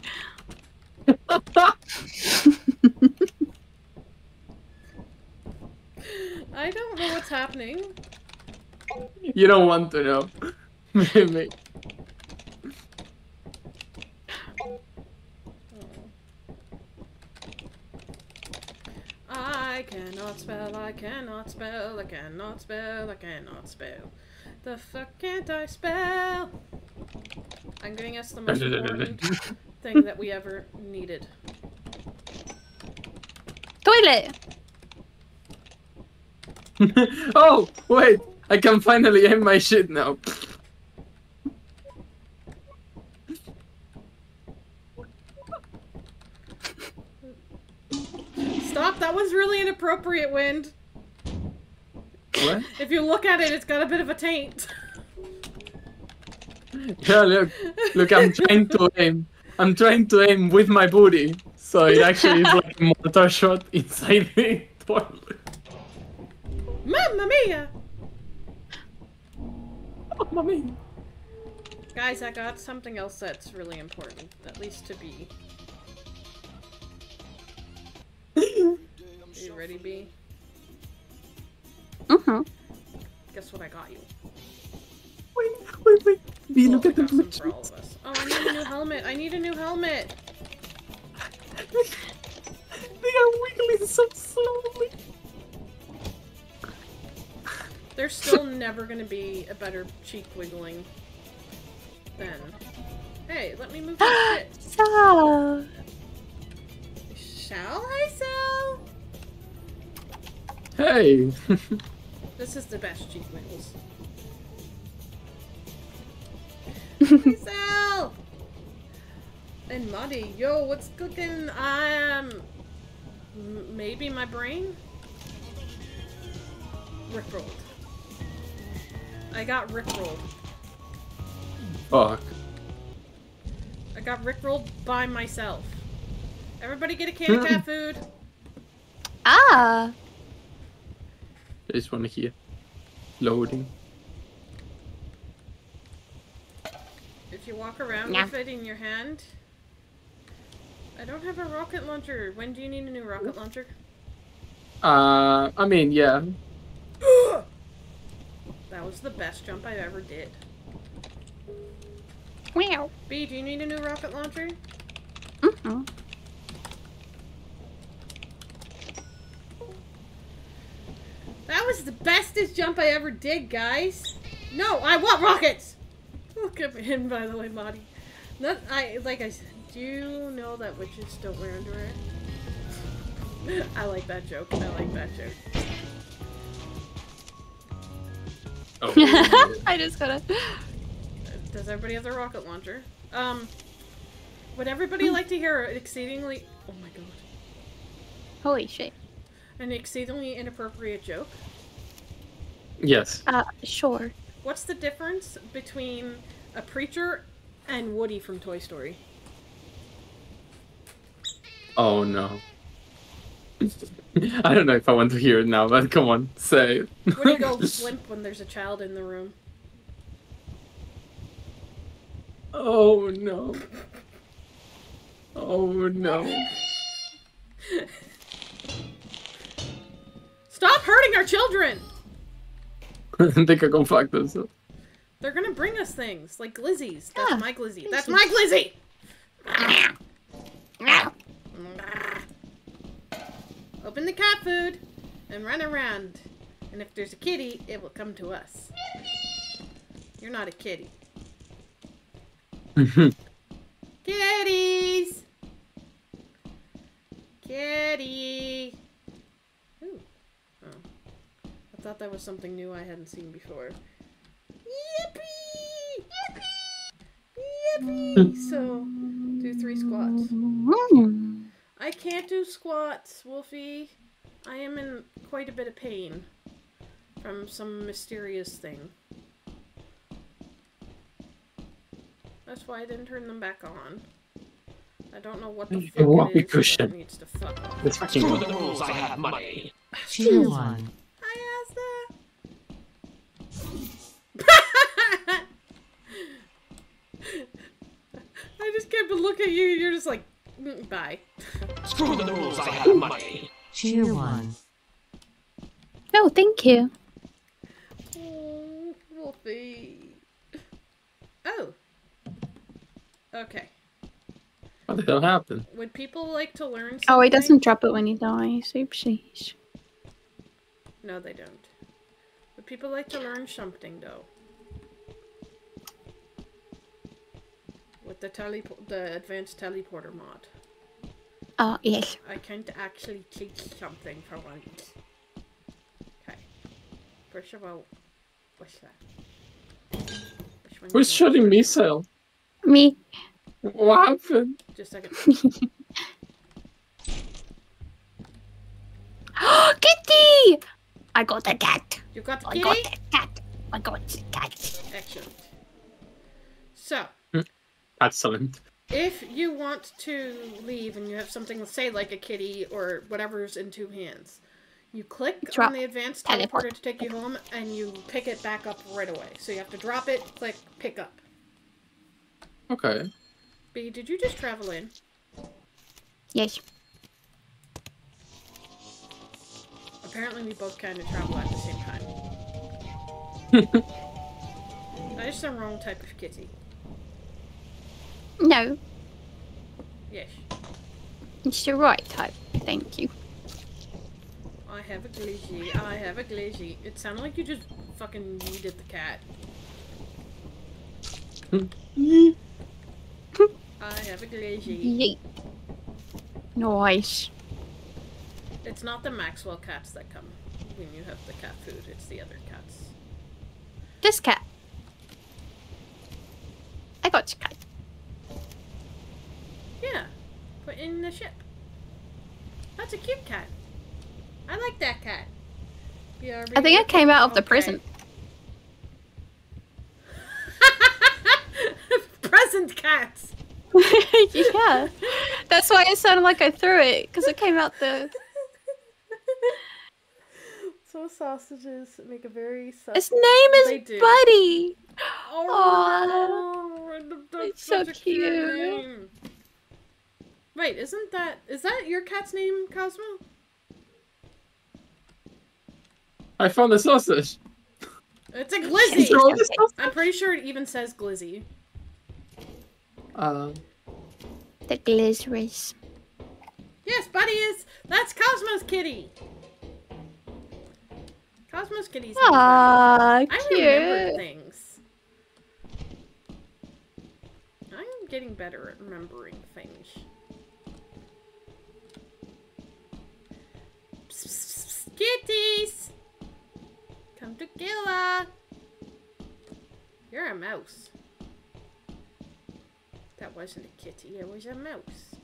I don't know what's happening.
You don't want to know. Maybe.
I cannot spell, I cannot spell, I cannot spell, I cannot spell. The fuck can't I spell? I'm giving us the most important thing that we ever needed.
Toilet!
oh, wait! I can finally end my shit now.
Stop, that was really inappropriate, Wind.
What?
If you look at it, it's got a bit of a taint.
Yeah, look. Look, I'm trying to aim. I'm trying to aim with my booty. So it actually is like a mortar shot inside the toilet.
Mamma mia!
Oh, mommy.
Guys, I got something else that's really important, at least to be. Are you ready, B?
Mm-hmm.
Guess what I got you?
Wait, wait, wait. B,
Cool,
look
I
at the
got
blue
for all of us. Oh, I need a new helmet. I need a new helmet.
They are wiggling so slowly.
There's still never gonna be a better cheek wiggling than. Hey, let me move this shit.
So.
Shall I sell?
Hey.
This is the best cheek wiggles. Hi, Sal! And Muddy, yo, what's cooking? Um, m- maybe my brain? Rickrolled. I got rickrolled.
Fuck.
I got rickrolled by myself. Everybody get a can of cat food.
Ah.
There's one here. Loading.
If you walk around
Yeah.
with it in your hand. I don't have a rocket launcher. When do you need a new rocket launcher?
Uh, I mean, yeah.
That was the best jump I ever did.
Wow.
B, do you need a new rocket launcher?
Mm-hmm.
That was the bestest jump I ever did, guys. No, I want rockets. Look at him, by the way, Marty. Not, I like I said. Do you know that witches don't wear underwear? I like that joke. I like that joke.
Oh.
I just gotta.
Does everybody have their rocket launcher? Um, would everybody like to hear an exceedingly? Oh my god,
Holy shit.
An exceedingly inappropriate joke?
yes.
Uh, sure.
What's the difference between a preacher and Woody from Toy Story?
Oh no. I don't know if I want to hear it now, but come on, say it.
Woody goes limp when there's a child in the room.
Oh no. Oh no.
Stop hurting our children!
They kan gewoon fuck this up.
They're gonna bring us things like glizzies. That's
Yeah,
my glizzy. That's my glizzy. Open the cat food and run around. And if there's a kitty, it will come to us. You're not a kitty. Kitties! Kitty! Ooh. I thought that was something new I hadn't seen before. Yippee! Yippee! Yippee! so, do three squats. I can't do squats, Wolfie. I am in quite a bit of pain from some mysterious thing. That's why I didn't turn them back on. I don't know what the
You
fuck
whoopee
it is
cushion.
that needs to fuck off.
This fucking
Screw the rules, I have money.
Cheer one.
Hi, Asta. I just kept a look at you. You're just like, "Mm, bye.
Screw the rules, I have money.
Cheer one.
Oh, thank you.
Oh, Wolfie. Oh. Okay.
What the hell happened?
Would people like to learn something?
Oh, it doesn't drop it when you die. Oopsies.
No, they don't. Would people like to learn something, though? With the tele the advanced teleporter mod.
Oh, yes.
I can't actually teach something for once. Okay. First of all, what's that? Which one
Who's shooting missile?
Me.
What happened?
Just a second.
Kitty! I got a cat.
You got the cat.
I
kitty?
got a cat. I got a cat.
Excellent. So,
Excellent.
if you want to leave and you have something to say like a kitty or whatever's in two hands, you click
Drop.
on the advanced
Teleport.
teleporter to take you home and you pick it back up right away. So you have to drop it, click, pick up.
Okay.
B, did you just travel in?
Yes.
Apparently we both kind of travel at the same time. That is the wrong type of kitty.
No,
Yes.
it's the right type. Thank you.
I have a glizzy. I have a glizzy. It sounded like you just fucking yeeted the cat. I have a glizzy.
Yeet. Nice.
It's not the Maxwell cats that come when you have the cat food. It's the other cats.
This cat. I got your cat.
Yeah. Put in the ship. That's a cute cat. I like that cat. Yeah,
I think it came out of the prison.
Present cats.
yeah. That's why it sounded like I threw it, because it came out the.
So sausages make a very sus-
Its name is. Buddy!
Oh,
It's so
cute
cute.
Name. Wait, isn't that is that your cat's name, Cosmo?
I found the sausage.
It's a glizzy. I'm pretty sure it even says glizzy.
Uh,
The Glizzers.
Yes, Buddy is. That's Cosmo's kitty. Cosmo's kitty's. name is
Aww,
Buddy. I remember things. I'm getting better at remembering things. Kitties! Come to Gilla! You're a mouse. That wasn't a kitty, it was a mouse.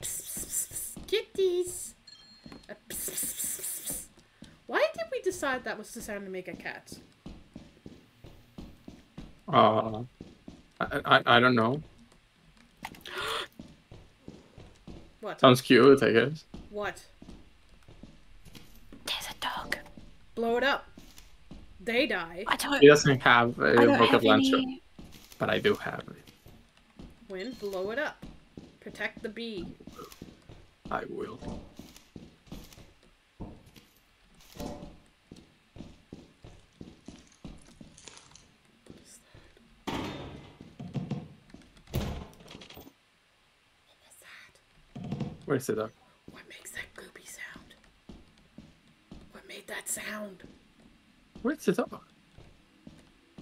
Psst, psst, psst, psst, Kitties! Why did we decide that was the sound to make a cat?
uh, I, I, I don't know.
What?
Sounds cute, I guess.
What?
There's a dog.
Blow it up. They die.
I don't.
He doesn't have a
I don't
rocket
have
launcher,
any.
but I do have it.
Win, blow it up. Protect the bee.
I will.
What is that? What was that?
Where's the dog?
What makes that goopy sound? What made that sound?
Where's the dog?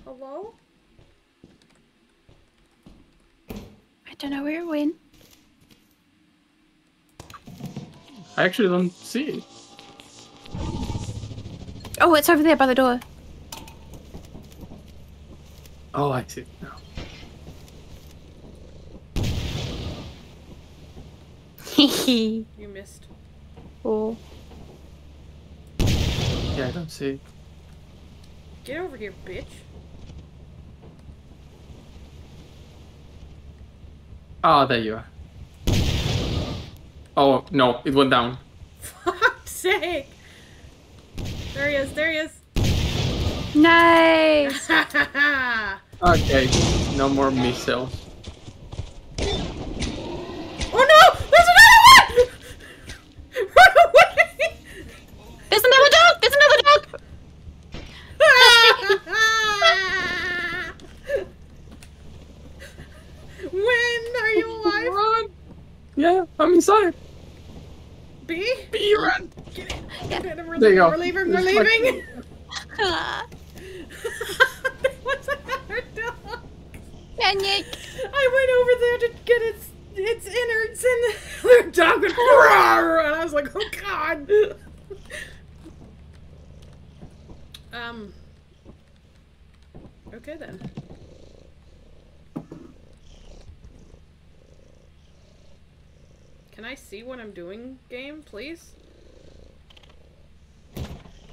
Hello?
I don't know where it went.
I actually don't see it.
Oh, it's over there by the door.
Oh, I see it now.
Hehe.
You missed.
oh.
Yeah, I don't see.
Get over here, bitch.
Oh, there you are. Oh, no, it went down.
Fuck's sake! There he is, there he is.
Nice.
Okay, no more missiles.
oh no! There's another one! Run away!
There's another dog. There's another dog.
when are you alive?
Run! Yeah, I'm inside.
B?
Be run!
Get in. Get in. We're
There you go.
We're leaving. We're
It's
leaving.
Ah,
What's another dog?
Panic.
I went over there to get its its innards, and the dog went "Roar!" and I was like, "Oh God!" um. Okay then. Can I see what I'm doing, game, please?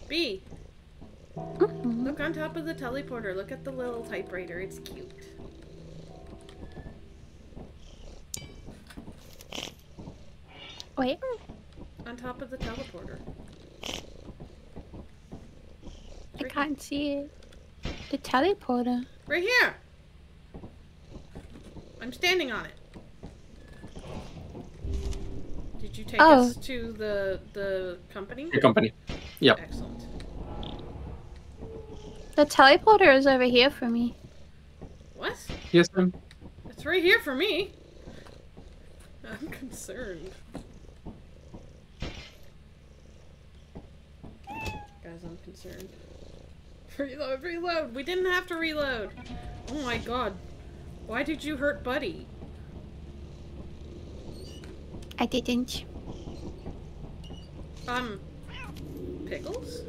B. Look on top of the teleporter. Look at the little typewriter. It's cute.
Wait.
On top of the teleporter.
I can't see it. The teleporter.
Right here! I'm standing on it. Did you take
Oh.
us to the the company?
The company. Yep.
Excellent.
The teleporter is over here for me.
What?
Yes, ma'am.
It's right here for me. I'm concerned. Guys, I'm concerned. Reload, reload! We didn't have to reload! Oh my god. Why did you hurt Buddy?
I didn't.
Um, pickles?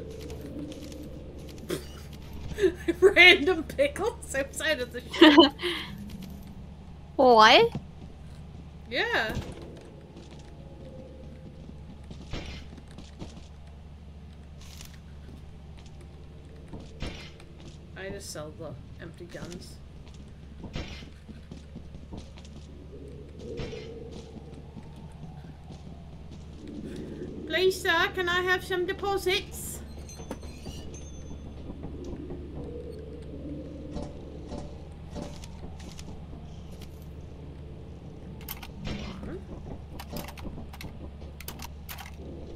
Random pickles outside of the ship?
What?
yeah. I just sell the empty guns. Please, sir, can I have some deposits?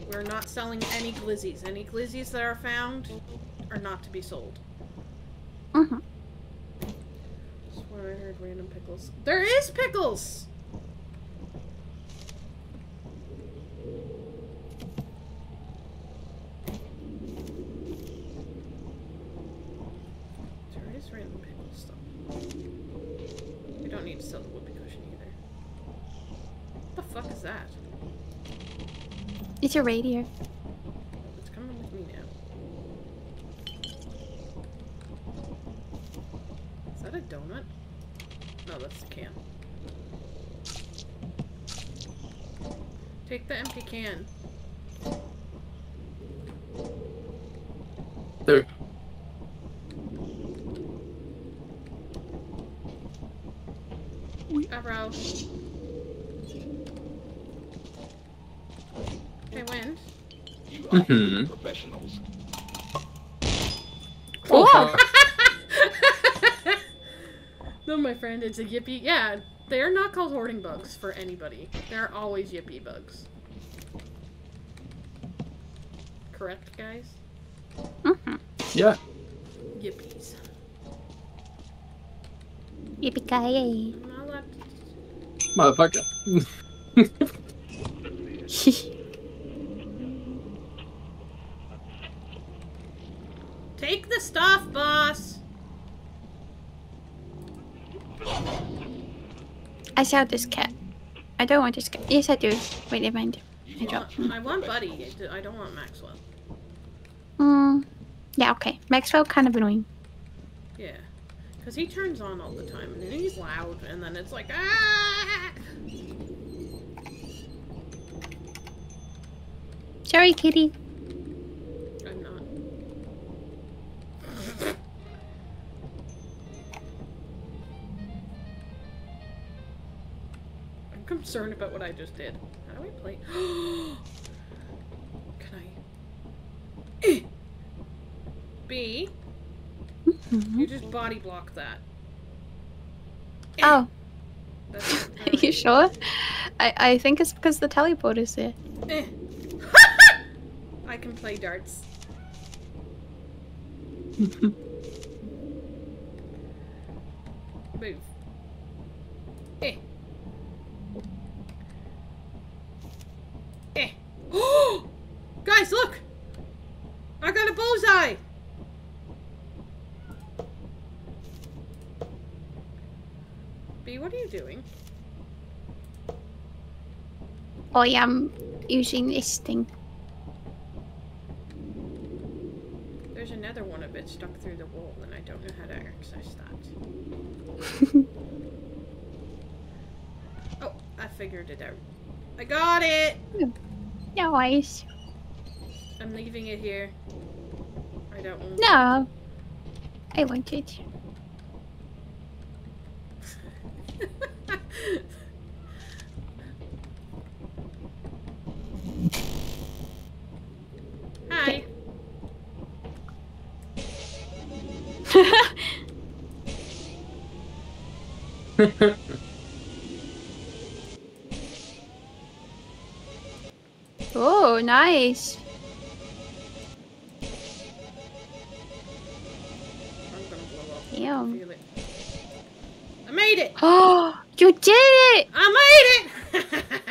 We're not selling any glizzies. Any glizzies that are found are not to be sold.
Mm-hmm.
Swear I heard random pickles. There is pickles! There is random pickles though. We don't need to sell the whoopee cushion either. What the fuck is that?
It's a radio.
It's coming with me now. Is that a donut? No, that's the can. Take the empty can.
There.
Arrow. Okay, wind.
You are
Mhm.
professionals.
Oh,
Whoa.
fuck.
no, my friend, it's a yippee. Yeah, they're not called hoarding bugs for anybody. They're always yippee bugs. Correct, guys?
Mm-hmm.
Yeah.
Yippies.
Yippee-ki-yay.
Motherfucker.
Take the stuff, boss!
Saw this cat. I don't want this cat. Yes, I do. Wait, never mind. I dropped.
I want Buddy. I don't want Maxwell.
Mm. Yeah, okay. Maxwell kind of annoying.
Yeah. Because he turns on all the time, and then he's loud, and then it's like, ah!
Sorry, kitty.
Concerned about what I just did. How do I play? Can I? B, you just body block that.
Oh, are you sure? I, I think it's because the teleport is there.
Eh. I can play darts. Move. Eh. Eh. Guys, look! I got a bullseye! B, what are you doing?
Oh, I'm using this thing.
There's another one of it stuck through the wall, and I don't know how to access that. oh, I figured it out. I got it!
Nice.
I'm leaving it here. I don't want
No. I want it. Oh, nice. Damn.
I made it!
Oh, you did it!
I made it!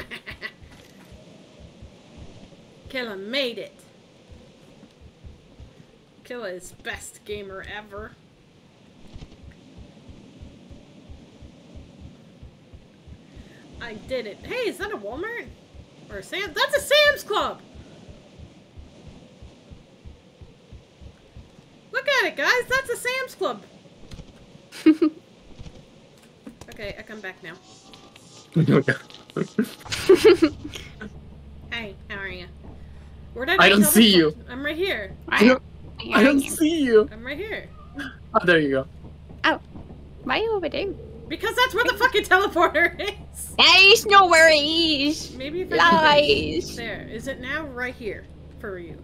Killa made it. Killa is best gamer ever. I did it. Hey, is that a Walmart? Or a Sam? That's a Sam's Club! Look at it, guys! That's a Sam's Club! okay, I come back now. Hey, how are you? Where did
I I
don't
see
the-
you.
I'm right here.
I don't, I don't see you.
I'm right here.
Oh, there you go. Oh.
Why are you over there?
Because that's where the fucking teleporter is.
There's nowhere it is.
Maybe if I
Lies.
There. Is it now right here for you?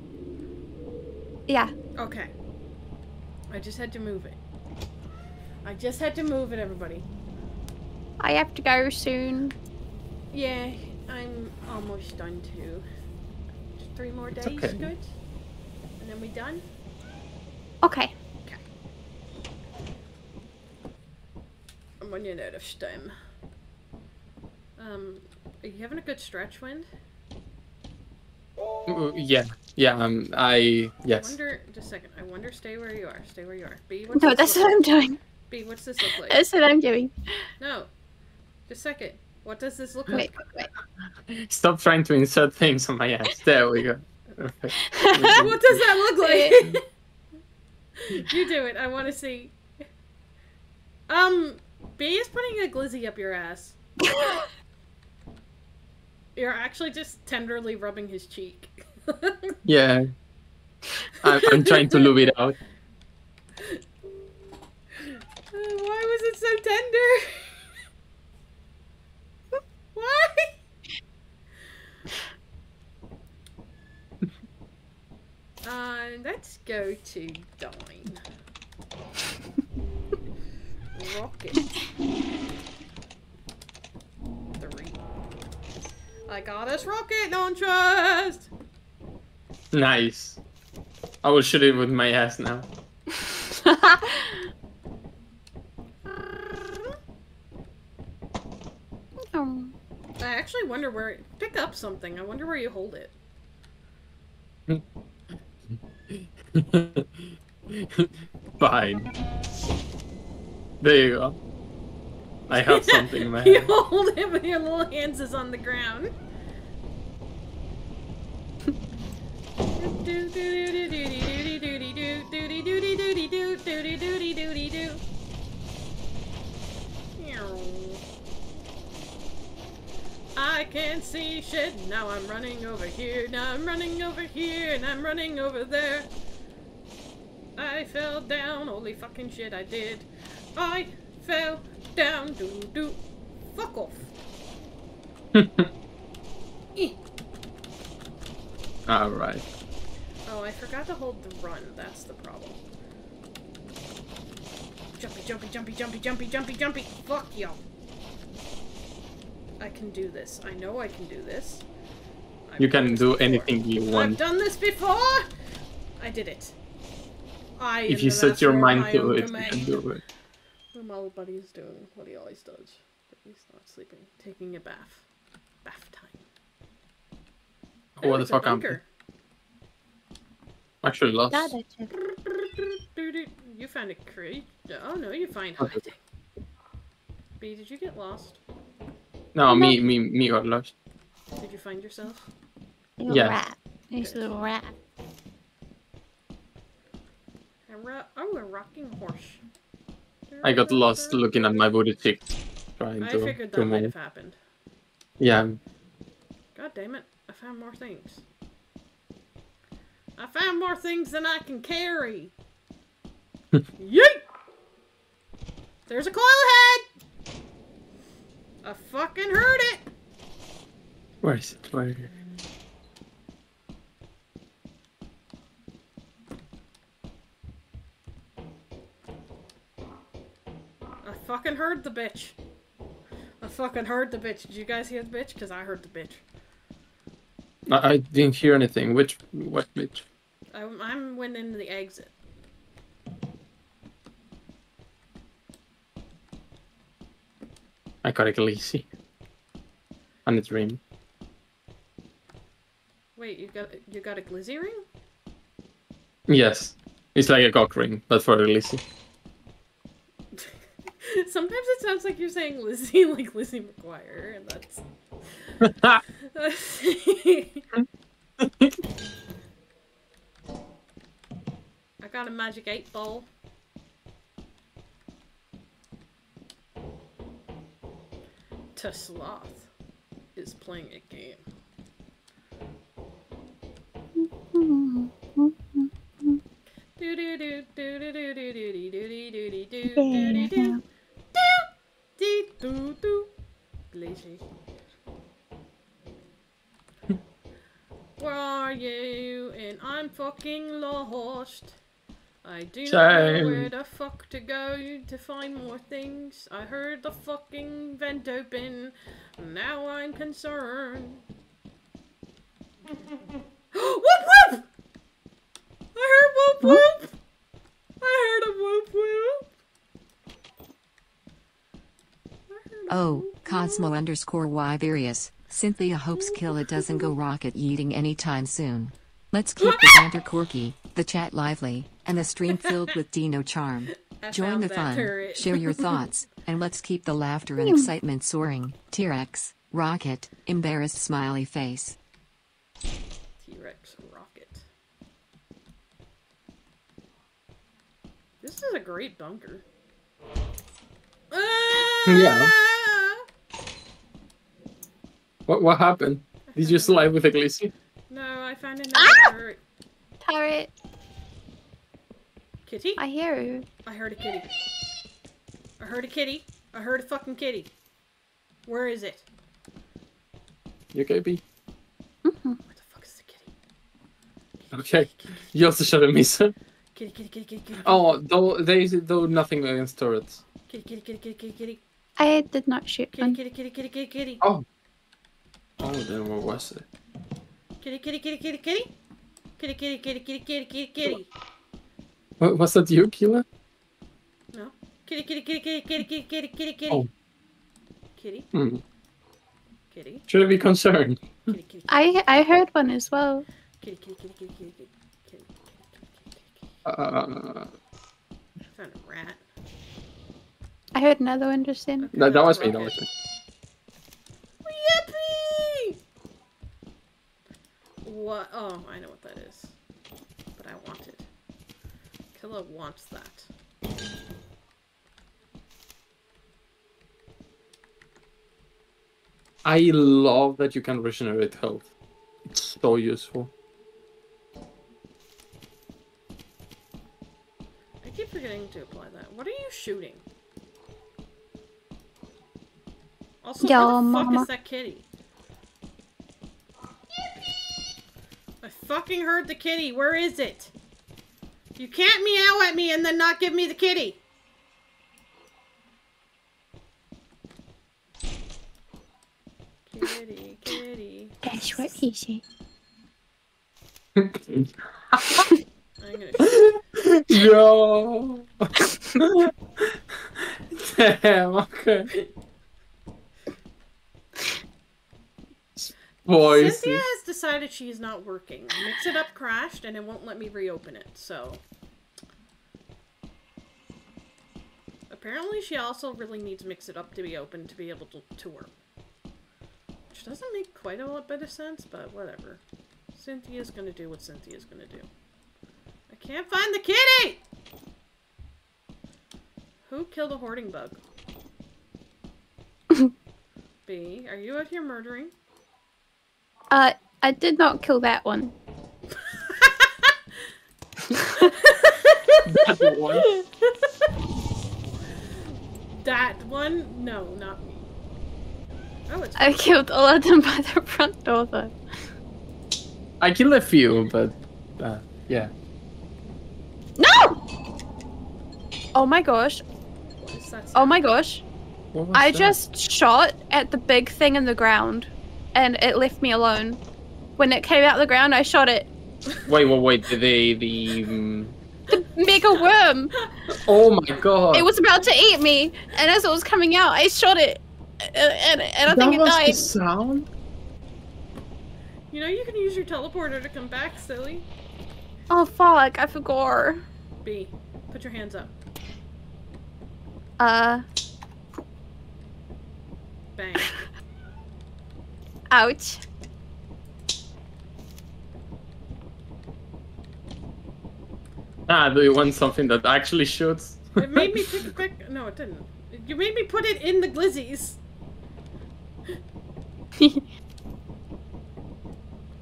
Yeah.
Okay. I just had to move it. I just had to move it, everybody.
I have to go soon.
Yeah, I'm almost done too. Just three more days,
okay.
good? And then we done?
Okay. Okay.
I'm running out of steam. Um, are you having a good stretch, Wind?
Yeah, yeah. Um, I
I
yes.
wonder, just a second. I wonder, stay where you are. Stay where you are. B, what's
No,
this
that's
look
what I'm
like?
doing.
B, what's this look like?
That's what I'm doing.
No. Just a second. What does this look
Wait,
like?
wait.
Stop trying to insert things on my ass. There we go. Perfect.
what does that look like? you do it. I want to see. Um, B is putting a glizzy up your ass. You're actually just tenderly rubbing his cheek.
Yeah. I'm, I'm trying to lube it out.
Why was it so tender? Why? Uh, let's go to Dine. Rocket. Three. I got us rocket launchers!
Nice. I will shoot it with my ass now.
Um,
I actually wonder where. Pick up something. I wonder where you hold it.
Fine. There you go. I have something in my
you
hand.
hold it, with your little hands is on the ground. I can't see shit. Now I'm running over here. Now I'm running over here, and I'm running over there. I fell down. Holy fucking shit, I did. I fell down. Do do. Fuck off. Eh.
Alright.
Oh, I forgot to hold the run. That's the problem. Jumpy, jumpy, jumpy, jumpy, jumpy, jumpy, jumpy. Fuck you. I can do this. I know I can do this. I've
You can do anything you want.
I've done this before. I did it. I.
If you set your mind to it, you can do it.
What my little buddy is doing, what he always does. But he's not sleeping. Taking a bath. Bath time.
Oh, what the
it's a
fuck am. Actually lost.
gotta.
You found a crate. Oh no, you find
Okay.
hiding. B, did you get lost?
No, me, me, me got lost.
Did you find yourself?
Little
Yeah.
rat. There's a little rat.
A ro- oh, a rocking horse.
I got lost looking at my booty cheek, trying
I
to,
figured
to
that might have happened.
Yeah,
God damn it! I found more things. I found more things than I can carry. Yeet! There's a coil head. I fucking heard it.
where is it? Where?
fucking heard the bitch. I fucking heard the bitch. Did you guys hear the bitch? Because I heard the bitch.
I, I didn't hear anything. Which, what bitch?
I, I'm went into the exit.
I got a Galassi. And its ring.
Wait, you got you got a glizzy ring?
Yes. It's like a cock ring, but for a glizzy.
Sometimes it sounds like you're saying Lizzie, like Lizzie McGuire, and that's. I got a magic eight ball. To Sloth is playing a game. Do do do do do do do do do do do do do do Where are you? And I'm fucking lost. I do not know where the fuck to go to find more things. I heard the fucking vent open. Now I'm concerned. whoop whoop! I heard whoop whoop! I heard a whoop whoop!
Oh, Cosmo underscore Y various. Cynthia hopes Killa doesn't go rocket yeeting anytime soon. Let's keep the banter quirky, the chat lively, and the stream filled with Dino charm.
I
Join the fun, share your thoughts, and let's keep the laughter and hmm. excitement soaring. T-Rex, rocket, embarrassed smiley face.
T-Rex rocket. This is a great bunker.
Yeah. What what happened? Did you slide with a Khaleesi?
No, I found another
Ah!
turret.
Turret.
Kitty?
I hear you.
I heard a kitty. I heard a kitty. I heard a fucking kitty. Where is it?
You okay, B?
Where the fuck is the kitty?
Okay. You also shot a missile.
Kitty, kitty, kitty, kitty, kitty.
Oh, though there is though nothing against turrets.
Kitty, kitty, kitty, kitty, kitty, kitty.
I did not shoot
Kitty,
one.
kitty, kitty, kitty, kitty, kitty.
Oh. Oh, then what was it?
Kitty, kitty, kitty, kitty, kitty. Kitty, kitty, kitty, kitty, kitty, kitty, kitty.
What, was that you, Killa?
No. Kitty, kitty, kitty, kitty, kitty, kitty, kitty, kitty, kitty.
Oh.
Kitty,
Hmm.
kitty,
Should I be concerned?
kitty, kitty,
I I heard one as well.
kitty, kitty, kitty, kitty, kitty, kitty, kitty, kitty, kitty.
Uh,
I found a rat.
I heard another one just then.
that, that was me, that was me.
Yippee! What? Oh, I know what that is. But I want it. Killa wants that.
I love that you can regenerate health. It's so useful.
I keep forgetting to apply that. What are you shooting? Also,
Yo,
where the fuck
mama.
is that kitty? I fucking heard the kitty. Where is it? You can't meow at me and then not give me the kitty. Kitty, kitty.
That's what he said.
I'm gonna
Yo. Damn. Okay. Boys.
Cynthia has decided she's not working. Mix it up crashed and it won't let me reopen it, so. Apparently she also really needs mix it up to be open to be able to, to work. Which doesn't make quite a lot bit of sense, but whatever. Cynthia's gonna do what Cynthia's gonna do. I can't find the kitty! Who killed a hoarding bug? B, are you out here murdering?
Uh, I did not kill that one.
That one.
That one? No, not me. Oh,
I killed all of them by the front door though.
I killed a few, but uh, yeah.
No! Oh my gosh.
what is that?
Oh my gosh.
What was
I
that?
just shot at the big thing in the ground and it left me alone. When it came out of the ground, I shot it.
Wait, wait, wait. The the. Um...
Mega worm!
Oh my god.
It was about to eat me, and as it was coming out, I shot it. and, and, and I
that
think it
was
died.
the sound?
You know you can use your teleporter to come back, silly.
Oh fuck! I forgot.
B, put your hands up.
Uh,
Bang.
ouch.
Ah, do you want something that actually shoots?
It made me pick it back. No, it didn't. You made me put it in the glizzies.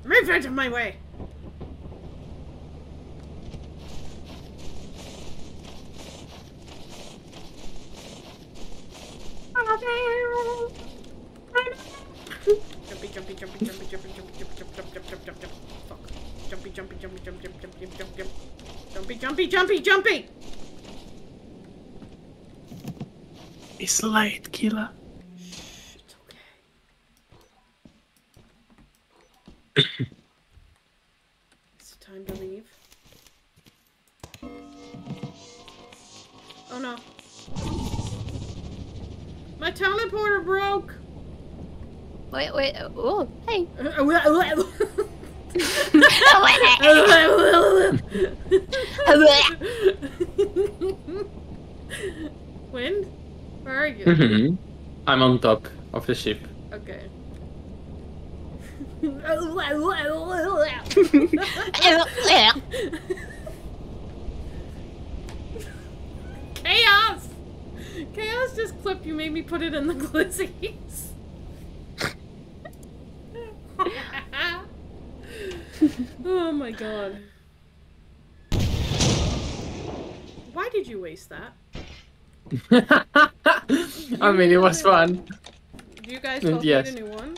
Move out of my way. Jumpy, jumpy, jumpy, jumpy, jumpy, jumpy, jump, jump, jump, jump, jump, jump, jump. Fuck. Jumpy, jumpy, jumpy, jump, jump, jump, jump, jump, jump. Jumpy, jumpy, jumpy, jumpy.
It's late, Killa.
Shh, it's okay. it's time to leave. Oh no. My teleporter broke.
Wait, wait. Oh, hey.
Wind? Where are you?
Mhm. I'm on top of the ship.
Okay. Chaos! Chaos just clipped you, made me put it in the glizzies. Oh my god. Why did you waste that?
I mean, it was fun.
Do you guys
Mm,
both
yes.
need a new one?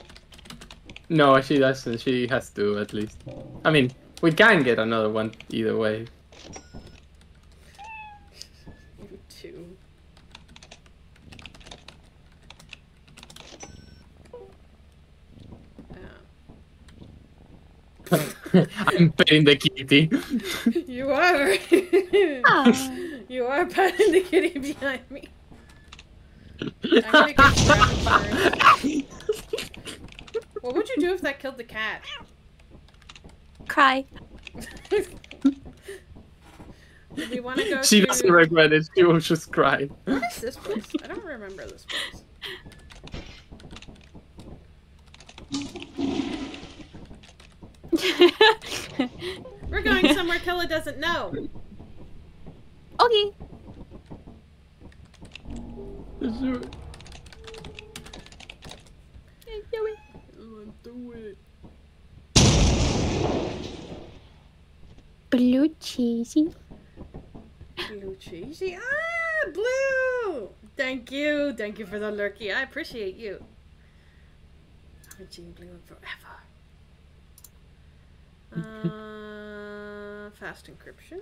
No, she doesn't. She has to at least. I mean, we can get another one either way.
You too.
I'm petting the kitty.
You are. Ah. you are patting the kitty behind me. I'm gonna get rapid burn. What would you do if that killed the cat?
Cry.
We want to go
she
to...
doesn't regret it. She will just cry.
What is this place? I don't remember this place. We're going somewhere Killa doesn't know.
okay.
Do it.
Blue cheesy.
Blue cheesy. Ah, blue! Thank you. Thank you for the lurky. I appreciate you. I haven't seen blue forever. Uh, fast encryption.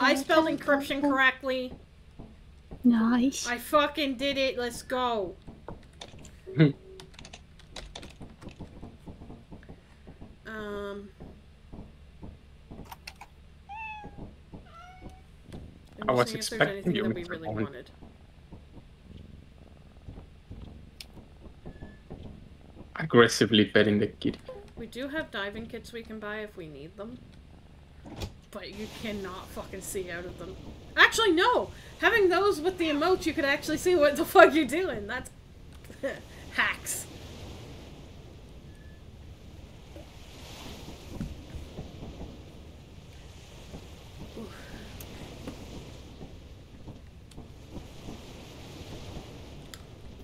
I spelled encryption correctly.
Nice.
I fucking did it. Let's go. um.
I was
seeing if there's
expecting you,
that we
Mr.
really wanted.
Aggressively petting the kitty.
We do have diving kits we can buy if we need them. But you cannot fucking see out of them. Actually, no! Having those with the emotes, you could actually see what the fuck you're doing. That's hacks.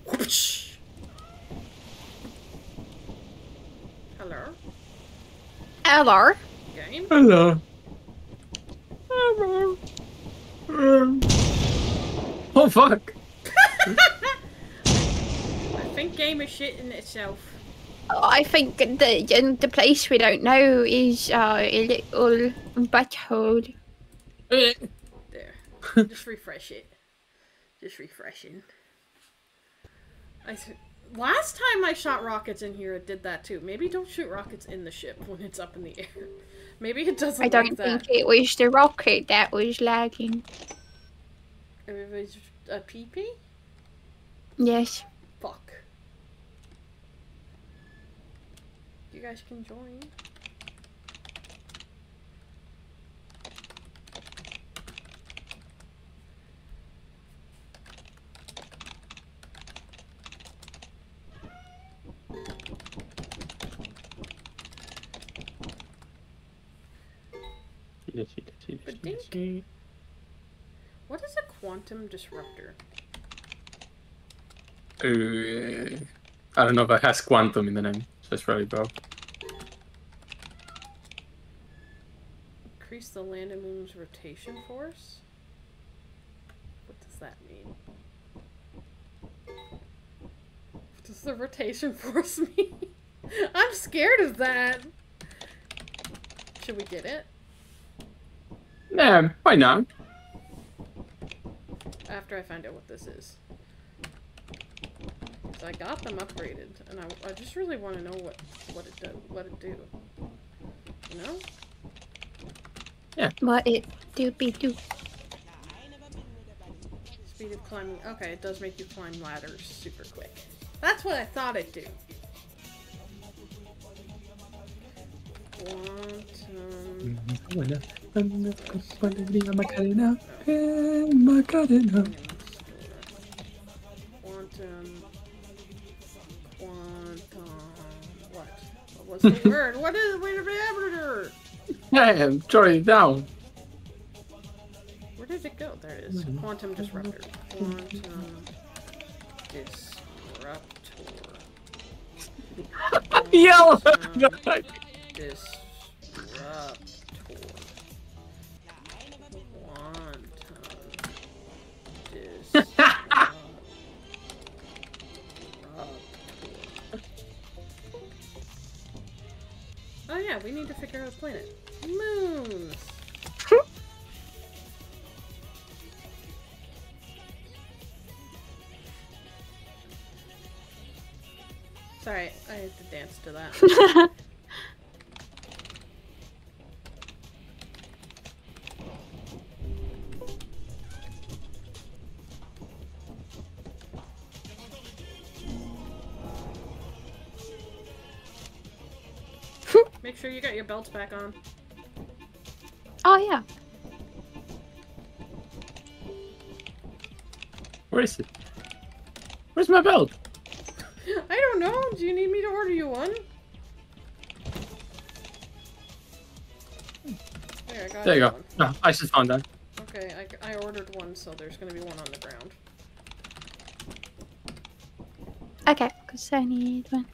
Whoosh. Hello?
Hello.
Game?
Hello. Hello. Um. Oh fuck!
I think game is shit in itself.
I think the in the place we don't know is uh, a little butthole.
There. Just refresh it. Just refreshing. I th- Last time I shot rockets in here, it did that too. Maybe don't shoot rockets in the ship when it's up in the air. Maybe it doesn't
I don't
like
think
that.
it was the rocket that was lagging.
It was a PP?
Yes.
Fuck. You guys can join. What is a quantum disruptor?
Uh, I don't know if it has quantum in the name, so it's probably both.
Increase the land and moon's rotation force? What does that mean? What does the rotation force mean? I'm scared of that. Should we get it?
Yeah, why not?
After I find out what this is. 'Cause I got them upgraded, and I, I just really want to know what what it do, what it do. You know? Yeah.
What it doopy doo.
Speed of climbing. Okay, it does make you climb ladders super quick. That's what I thought it'd do. Quantum. Mm-hmm. Oh, Eh, quantum. Quantum. What? What was the word? What is wait a minute?
Yeah, jot it down.
Where did it go? There it is. Quantum disruptor. Quantum disruptor.
Yell!
Quantum yeah, we need to figure out a planet. Moons. Sorry, I had to dance to that. got your belts back on.
Oh yeah.
Where is it? Where's my belt?
I don't know. Do you need me to order you one? There, I got
There you go.
one.
No, ah, I just found that.
Okay, I, I ordered one, so there's gonna be one on the ground.
Okay, because I need one.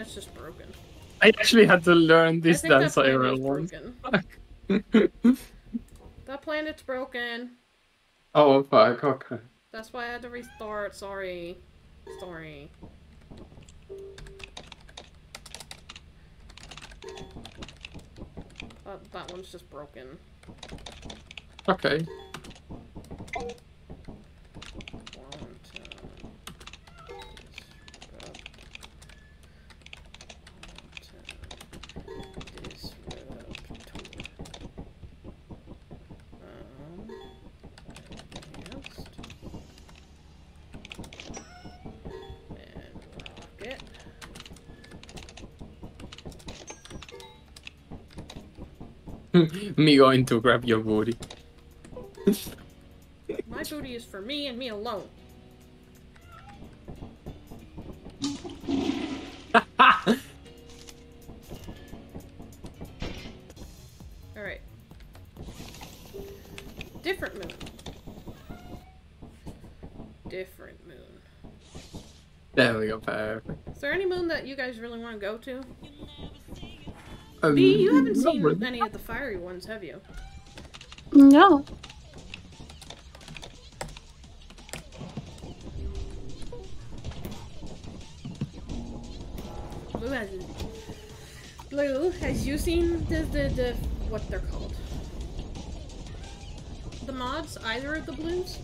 Planet's just broken.
I actually had to learn this
I
dance
that planet's
once.
That planet's broken.
oh fuck, okay.
That's why I had to restart. Sorry. Sorry. Uh, that one's just broken.
Okay. me going to grab your booty.
My booty is for me and me alone. Alright. Different moon. Different moon.
There we go, perfect.
Is there any moon that you guys really want to go to?
Um,
B, you haven't
not
seen
really.
any of the fiery ones, have you?
No.
Blue hasn't. Blue, has you seen the, the, the, what they're called? The mods? Either of the blues?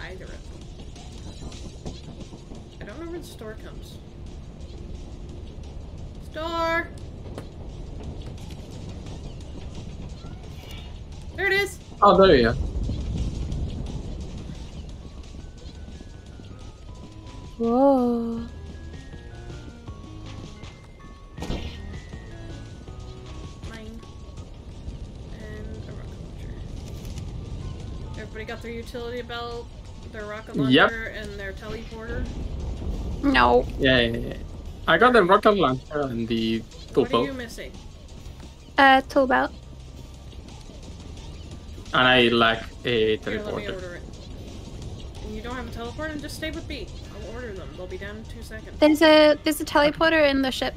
Either of them. I don't know where the store comes.
Oh, there you go.
Whoa.
Mine. And a rocket launcher. Everybody got their utility belt, their rocket launcher,
Yep.
and their teleporter.
No.
Yeah, yeah, yeah. I got the rocket launcher and the tool
What are you missing?
Uh, tool belt.
And I lack a
Here, let me
teleporter.
order it. And you don't have a teleporter? Just stay with me. I'll order them. They'll be down in two seconds.
There's a there's a teleporter in the ship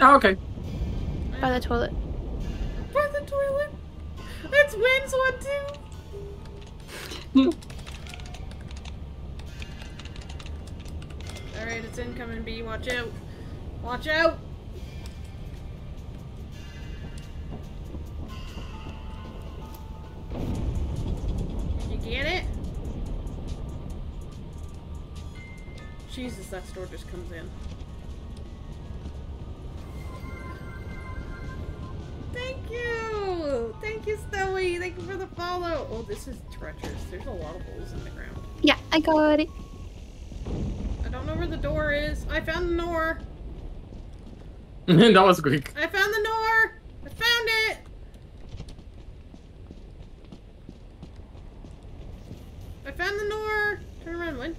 Oh, okay.
by the toilet.
By the toilet? That's Wynn's one too! Alright, it's incoming, B. Watch out. Watch out! Jesus, that store just comes in. Thank you! Thank you, Stoey! Thank you for the follow! Oh, this is treacherous. There's a lot of holes in the ground.
Yeah, I got it.
I don't know where the door is. I found the door!
that was quick.
I found the door! I found it! I found the door! Turn around, Win.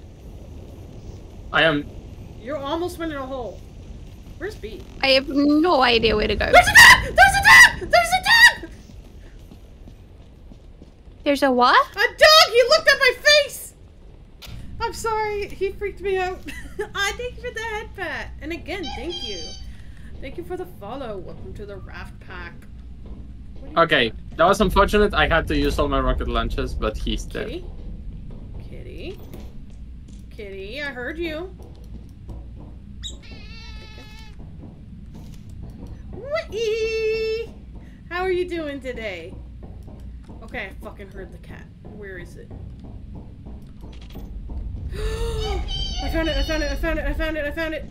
I am.
You're almost went in a hole. Where's B?
I have no idea where to go.
There's a dog! There's a dog! There's a dog!
There's a what?
A dog! He looked at my face! I'm sorry, he freaked me out. ah, thank you for the head pat. And again, thank you. Thank you for the follow. Welcome to the raft pack. What do
Okay, that was unfortunate. I had to use all my rocket launches, but he's dead.
Kitty? Kitty? Kitty, I heard you. Whee! How are you doing today? Okay, I fucking heard the cat. Where is it? I found it, I found it, I found it, I found it, I found it.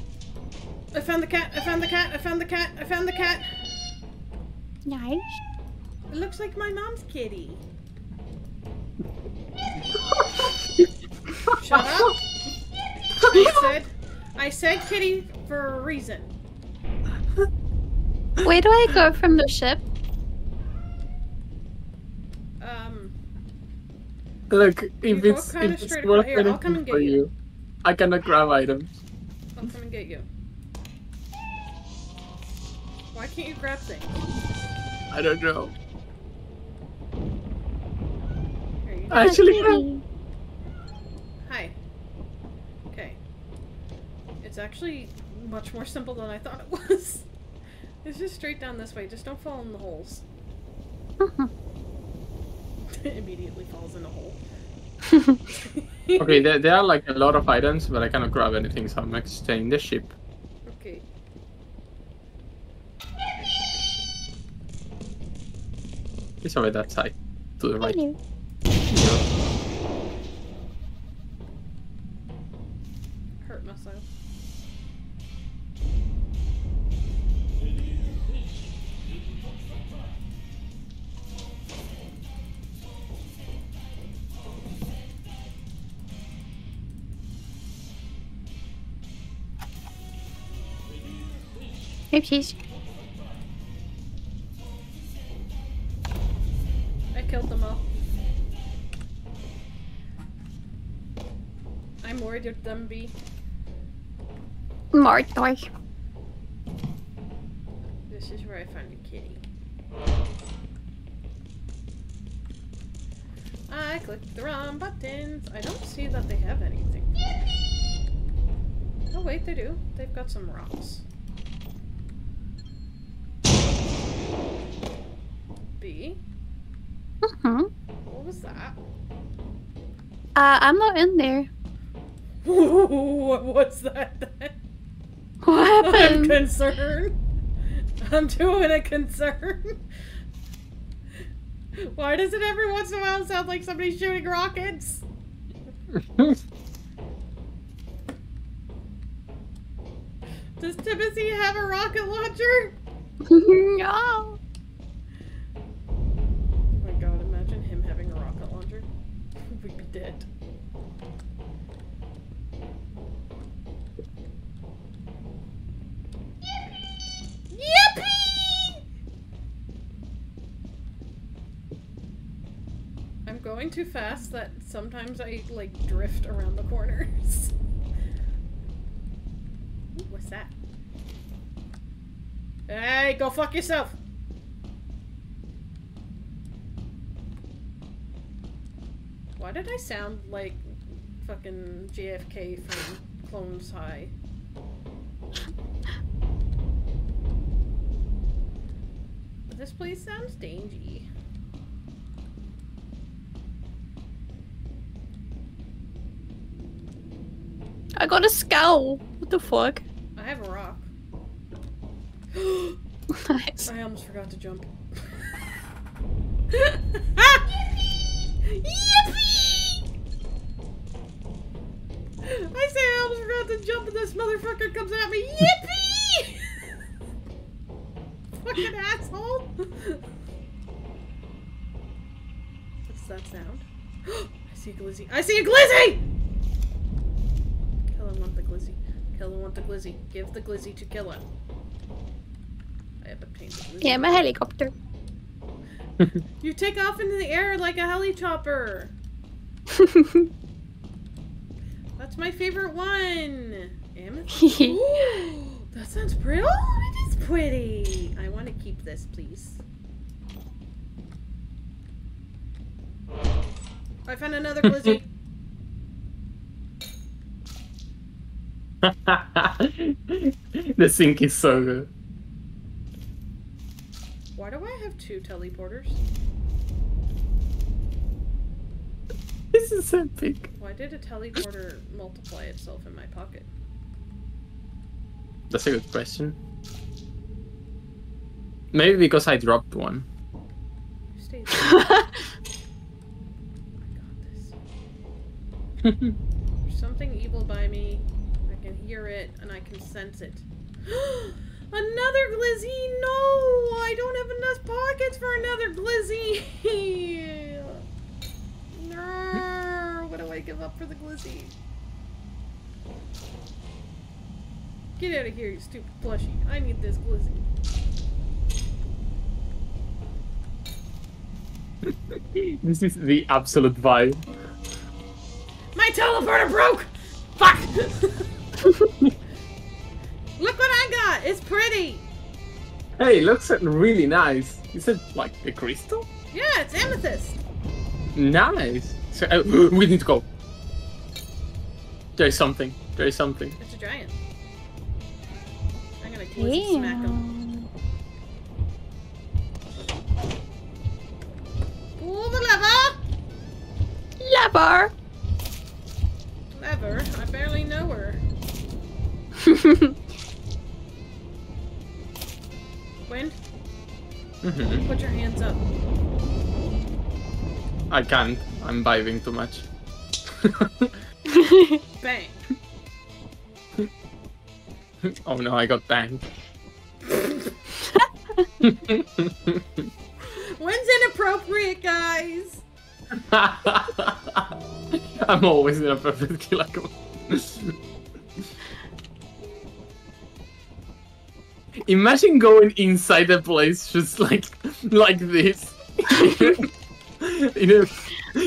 I found the cat, I found the cat, I found the cat, I found the cat.
Nice.
It looks like my mom's kitty. Shut up. I said, I said kitty for a reason.
Where do I go from the ship?
Um,
Look, if
go
it's
kinda
if it's worth
across- here, I'll come
anything for
you.
you, I cannot grab items.
I'll come and get you. Why can't you grab things?
I don't know. I actually can.
Hi. Okay. It's actually much more simple than I thought it was. It's just straight down this way. Just don't fall in the holes. Immediately falls in a hole.
Okay, there, there are like a lot of items, but I cannot grab anything, so I'm like staying the ship.
Okay.
It's over that side, to the right.
Hello.
Hurt
Oopsies.
I killed them all. I'm worried of them be.
More toy.
This is where I found a kitty. I clicked the wrong buttons. I don't see that they have anything. oh wait, they do. They've got some rocks. B.
Uh-huh.
What was that?
Uh, I'm not in there.
What's that then?
What
I'm concerned. I'm doing a concern. Why does it every once in a while sound like somebody's shooting rockets? Does Timothy have a rocket launcher?
no.
Going too fast that sometimes I like drift around the corners. Ooh, what's that? Hey, go fuck yourself! Why did I sound like fucking JFK from Clones High? This place sounds dangy.
I got a skull. What the fuck?
I have a rock.
nice.
I almost forgot to jump. Yippee! I say I almost forgot to jump and this motherfucker comes at me. Yippee! Fucking asshole. What's that sound? I see a glizzy. I see a glizzy! Killa want the glizzy. Killa want the glizzy. Give the glizzy to Killa. I have obtained the glizzy.
Yeah, my helicopter.
You take off into the air like a heli chopper. That's my favorite one. Amethyst. Ooh, that sounds pretty. Oh, it is pretty. I want to keep this, please. I found another glizzy.
the sink is so good.
Why do I have two teleporters?
This is epic.
Why did a teleporter multiply itself in my pocket?
That's a good question. Maybe because I dropped one.
Stay there. I got this. There's something evil by me. Hear it and I can sense it. another glizzy! No! I don't have enough pockets for another glizzy! no! What do I give up for the glizzy? Get out of here, you stupid plushie. I need this glizzy.
this is the absolute vibe.
My teleporter broke! Fuck! Look what I got! It's pretty!
Hey, it looks really nice. Is it like a crystal?
Yeah, it's amethyst!
Nice. So, uh, we need to go. There's something. There's something.
It's a giant. I'm gonna glizzy smack him. Pull the lever!
Lever.
Lever? I barely know her. Wind,
Mhm.
put your hands up.
I can't. I'm vibing too much.
Bang.
oh no, I got banged.
When's inappropriate, guys?
I'm always in a Imagine going inside a place just like like this, in a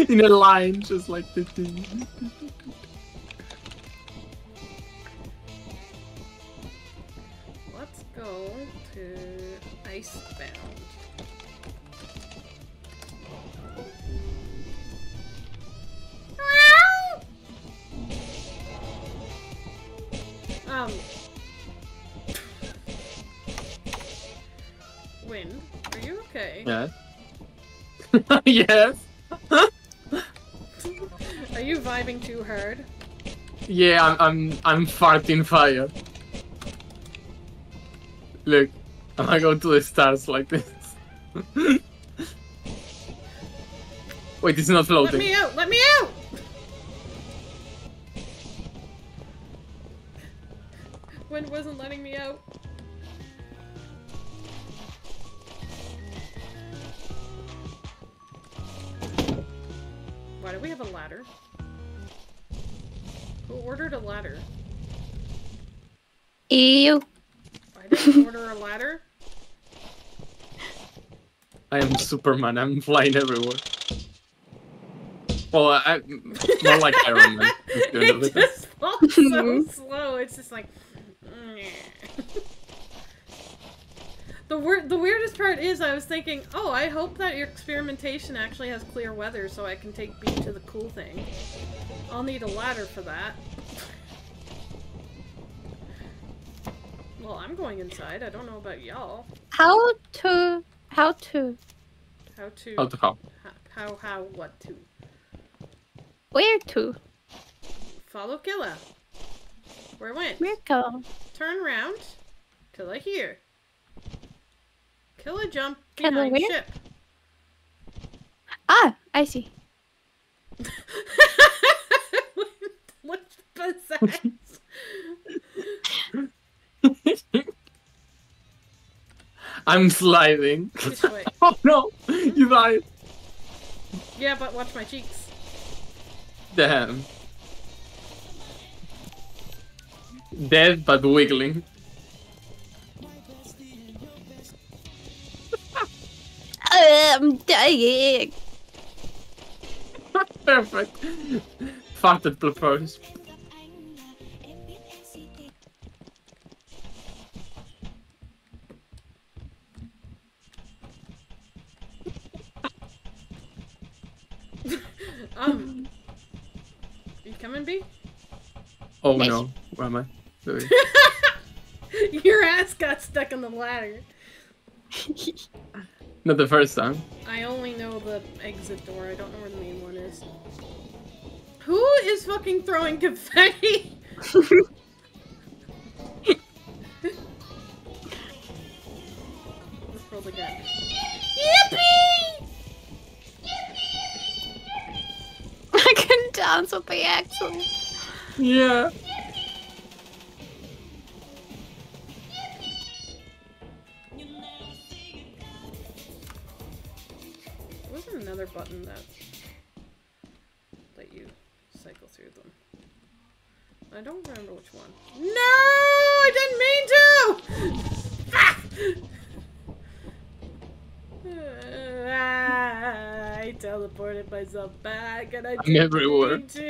in a line, just like this.
Let's go to Icebound. Okay?
Yes. yes.
Are you vibing too hard?
Yeah, I'm I'm I'm farting fire. Look, I'm gonna go to the stars like this. Wait, it's not floating.
Let me out! Let me out! Wind wasn't letting me out. Why do we have a ladder? Who ordered a ladder?
Ew.
I didn't order a ladder.
I am Superman. I'm flying everywhere. Well, I, I more like Iron Man. at the end of
it
it.
just falls so mm-hmm. slow. It's just like. Mm. The weird, the weirdest part is I was thinking, oh, I hope that your experimentation actually has clear weather so I can take B to the cool thing. I'll need a ladder for that. Well, I'm going inside. I don't know about y'all.
How to? How to?
How to?
How to how?
How? How? how what to?
Where to?
Follow Killa. Where went?
Where go?
Turn around. Killa here. Killa jump
Killa
behind
where?
ship.
Ah, I see.
what possessed?
I'm sliding. Oh no! You died.
Yeah, but watch my cheeks.
Damn. Dead but wiggling.
I'm dying.
Perfect. Farted propose.
Um. You coming, B?
Oh
Yes.
no. Where am I?
Your ass got stuck on the ladder.
Not the first time.
I only know the exit door. I don't know where the main one is. Who is fucking throwing confetti? Let's roll the gun. Yippee!
I can dance with the axle.
Yeah.
Another button that let you cycle through them? I don't remember which one. No, I didn't mean to. Ah! I teleported myself back, and I
I'm
didn't
everywhere.
mean to.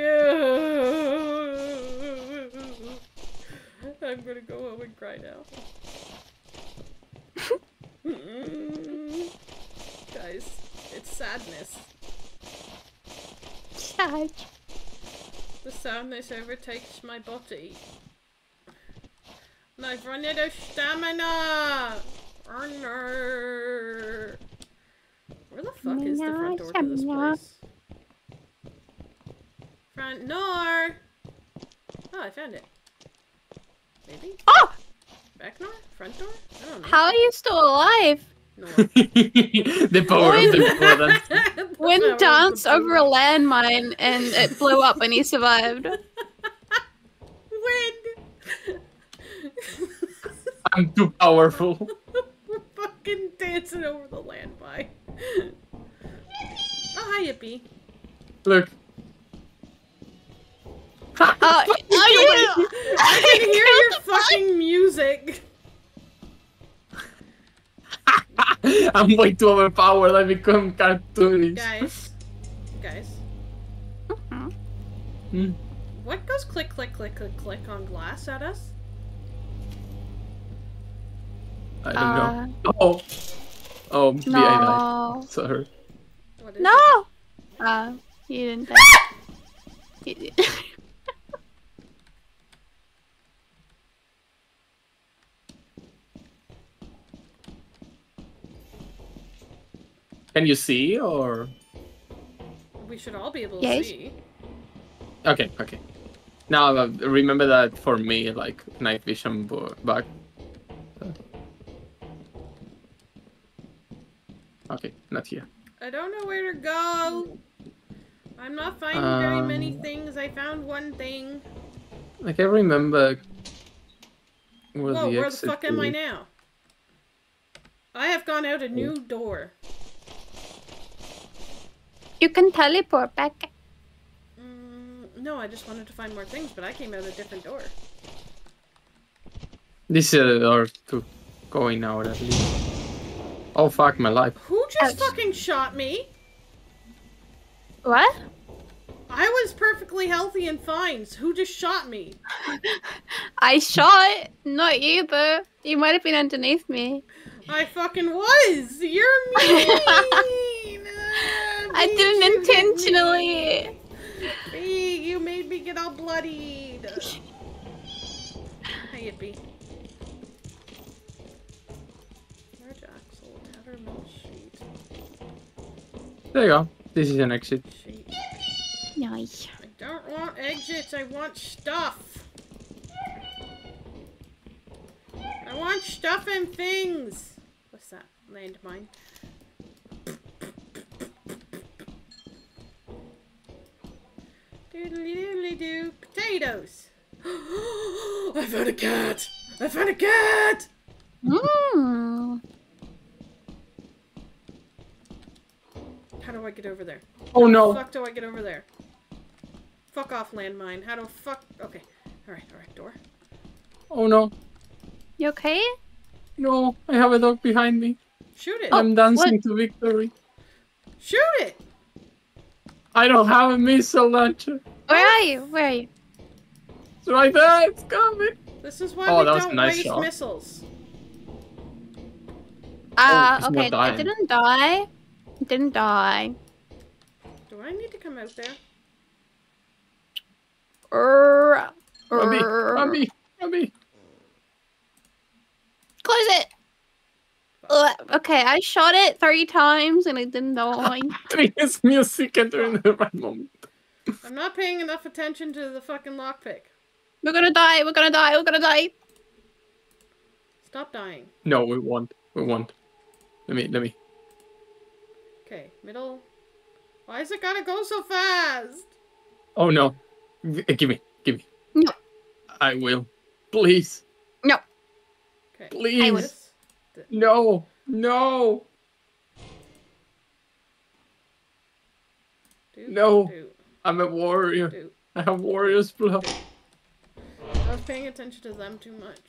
I'm gonna go home and cry now. Mm. Guys, it's sadness.
Sad.
The sadness overtakes my body. And I've run out of stamina! Oh no! Where the fuck is the front door to this place? Front door! Oh, I found it. Maybe?
Oh!
Back door? Front door? I don't know.
How are you still alive?
No.
the power of the Jordan.
That's
When
not what
danced over a landmine and it blew up and he survived.
Wind!
I'm too powerful.
We're fucking dancing over the landmine. Oh, hi, Yippee.
Look.
Uh, are?
I can hear your fucking music.
I'm way too overpowered. I become cartoonish.
Guys. Guys.
Hmm.
What goes click, click, click, click, click on glass at us?
I don't
Uh,
know. Oh. Oh, B, I
no.
died. Sorry.
What is
No! Uh, you didn't die.
Ah!
You-
Can you see or?
We should all be able to
Yes.
see.
Okay, okay. Now uh, remember that for me, like night vision bu- bug. Okay, not here.
I don't know where to go. I'm not finding very many
Um,
things. I found one thing.
Like I remember. Where
Whoa,
the
where the
exit
fuck am I now? I have gone out a new door.
You can teleport back.
Mm, no, I just wanted to find more things, but I came out a different door.
This is the door to going out at least. Oh fuck my life.
Who just
Ouch.
fucking shot me?
What?
I was perfectly healthy and fine. So who just shot me?
I shot, not you, though. You might have been underneath me.
I fucking was. You're mean.
I didn't intentionally.
me. Bee, you made me get all bloodied. Hey, it be. Large axle, tattered metal sheet.
There you go. This is an exit.
Sheet.
Nice.
I don't want exits. I want stuff. I want stuff and things. What's that? Landmine. Doodly doodly doo. Potatoes. I found a cat. I found a cat.
Mm.
How do I get over there?
Oh
How
no.
the fuck do I get over there? Fuck off, landmine. How do fuck? Okay. All right. All right. Door.
Oh no.
You okay?
No. I have a dog behind me.
Shoot it.
I'm dancing to victory.
Shoot it.
I don't have a missile launcher.
Where are you? Where are you?
It's right there. It's coming.
This is why
Oh,
we
that was
don't
nice
waste
shot.
missiles.
Ah,
it's not
okay. I didn't die. I didn't die.
Do I need to come out there?
Urgh.
Abby,
Urgh.
Abby, Abby.
Close it. Ugh, okay, I shot it three times and it didn't die.
It's music and during the right moment.
I'm not paying enough attention to the fucking lockpick.
we're gonna die. We're gonna die. We're gonna die.
Stop dying.
No, we won't. We won't. Let me, let me.
Okay, middle. Why is it gotta go so fast?
Oh no. Eh, give me, give me.
No.
I will. Please.
No.
Okay.
Please. No. No. No. I'm a warrior. I have warrior's blood.
I was paying attention to them too much.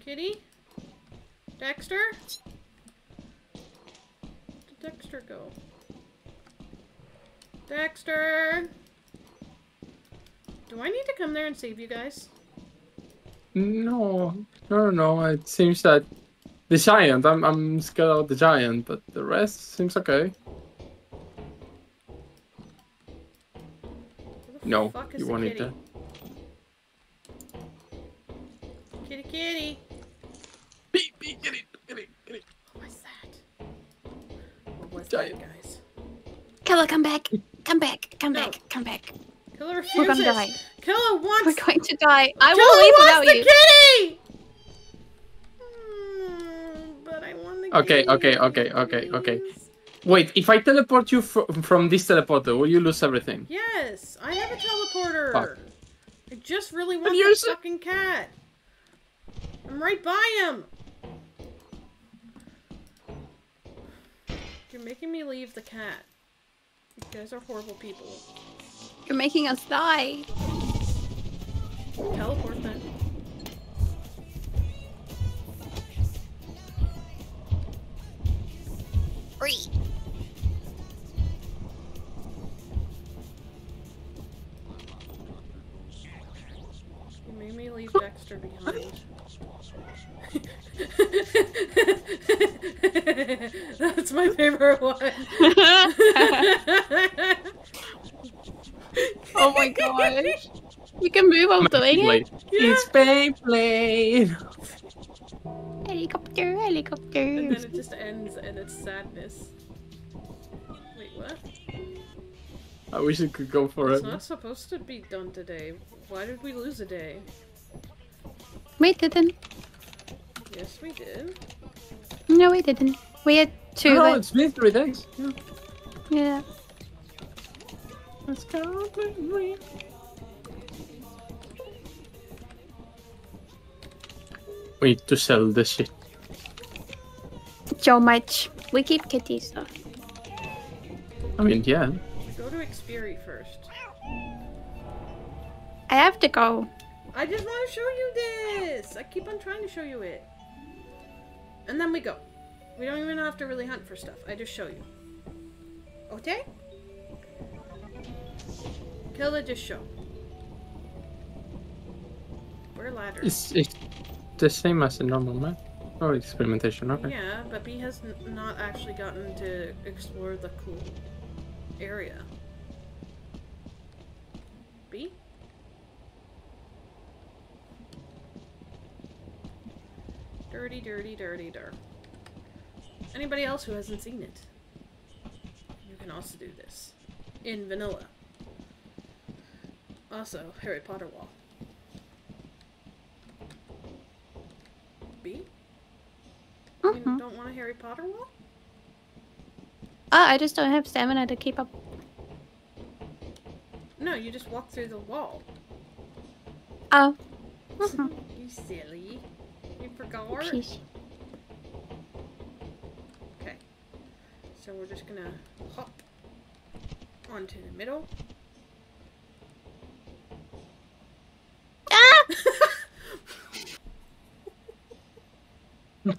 Kitty? Dexter? Where'd Dexter go? Dexter! Do I need to come there and save you guys?
No. No, no, no. It seems that the giant, I'm, I'm scared of the giant, but the rest seems okay. No, you won't need
kitty?
that.
Kitty kitty!
Beep, beep, get it, get it, get it.
What was that? What was
Giant.
that, guys?
Killa, come back. Come back. Come
No.
back. Come back.
Killa refuses!
We're gonna die.
Killa wants
We're going to die. I
Killa
will leave
wants
without
the
you.
kitty! Mm, but I want the
Okay, okay, okay, okay, okay. Wait, if I teleport you fr- from this teleporter, will you lose everything?
Yes, I have a teleporter.
Fuck.
I just really want
use
the
it.
fucking cat. I'm right by him. You're making me leave the cat. You guys are horrible people.
You're making us die.
Teleport then.
Free.
You made me leave Dexter behind. That's my favorite one.
oh my gosh. You can move while doing it.
Beyblade. It's Beyblade.
Helicopter, helicopter.
And then it just ends and it's sadness. Wait, what?
I wish it could go for
It's
forever.
not supposed to be done today. Why did we lose a day?
We didn't.
Yes, we did.
No, we didn't. We had two.
No,
but-
it's been three days. Yeah.
yeah.
Let's go. Baby. We need to sell this shit.
So much. We keep kitties though.
I mean, yeah.
Go to Xperi first.
I have to go.
I just want to show you this. I keep on trying to show you it. And then we go. We don't even have to really hunt for stuff. I just show you. Okay? Kill it, just show. We're ladders.
It's, it's the same as a normal map. Oh, experimentation, okay.
Yeah, but B has not actually gotten to explore the cool area. B? Dirty, dirty, dirty, dirt. Anybody else who hasn't seen it? You can also do this. In vanilla. Also, Harry Potter wall. B? You
Mhm.
don't want a Harry Potter wall?
Oh, I just don't have stamina to keep up.
No, you just walk through the wall.
Oh.
You silly. You forgot?
Peace.
Okay. So we're just gonna hop onto the middle.
Ah!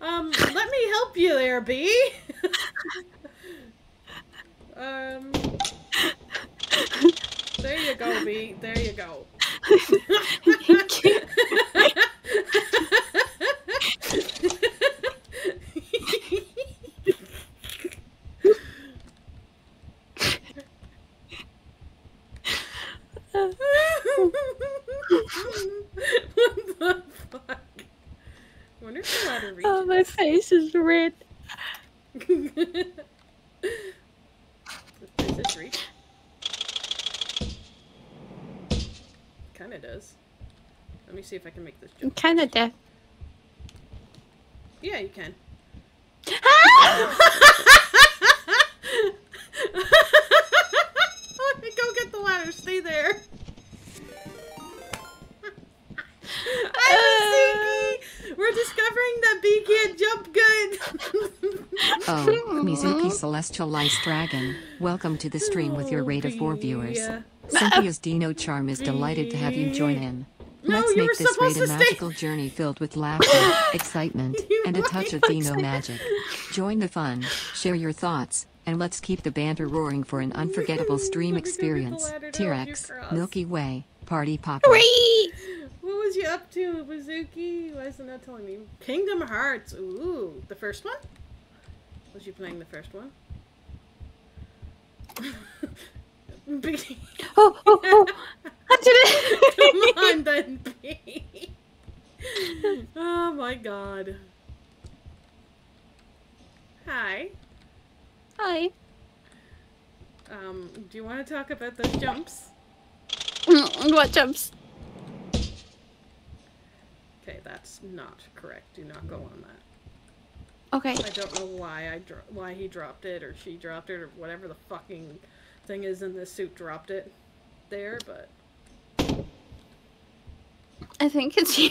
um, let me help you there, B. um, there you go, B. There you go. what the fuck? I wonder if the ladder reaches.
Oh, my face is red.
Does this reach? Kinda does. Let me see if I can make this jump.
kind of deaf.
Yeah, you can. Go get the ladder. Stay there. I'm We're discovering that B can't jump good.
Oh, Mizuki Celestial Ice Dragon, welcome to the stream with your rate of four oh, viewers.
Yeah.
Cynthia's Dino Charm is delighted to have you join in.
No,
Let's
you
make this
supposed
raid a
to stay-
magical journey filled with laughter, excitement,
You
and a touch of Dino
said-
magic. Join the fun, share your thoughts, and let's keep the banter roaring for an unforgettable stream
Let me go get the
experience.
ladder
T-Rex. Milky Way, Party Popper.
Whee!
What was you up to, Bazuki? Why isn't that telling me? Kingdom Hearts. Ooh, the first one? Was you playing the first one?
Oh, oh, oh. I did it!
Come on, then, B. Oh my god. Hi.
Hi.
Um, do you want to talk about those jumps?
Mm, What jumps?
Okay, that's not correct. Do not go on that.
Okay.
I don't know why I dro- why he dropped it or she dropped it or whatever the fucking thing is in this suit dropped it there, but
I think it's you.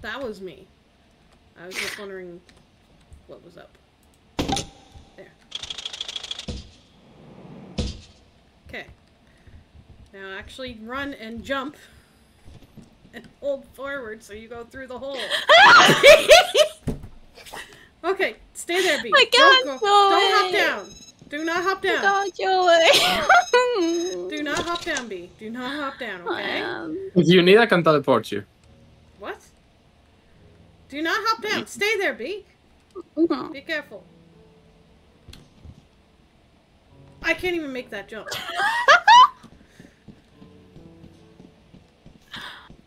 that was me. I was just wondering what was up. There. Okay. Now actually run and jump and hold forward so you go through the hole. okay, stay there, B.
I
Don't
can't
go-
do
Don't hop down. Do not hop down.
Don't do it.
Do not hop down, B. Do not hop down, okay?
If you need, I can teleport you.
What? Do not hop down. Stay there, B. Be careful. I can't even make that jump.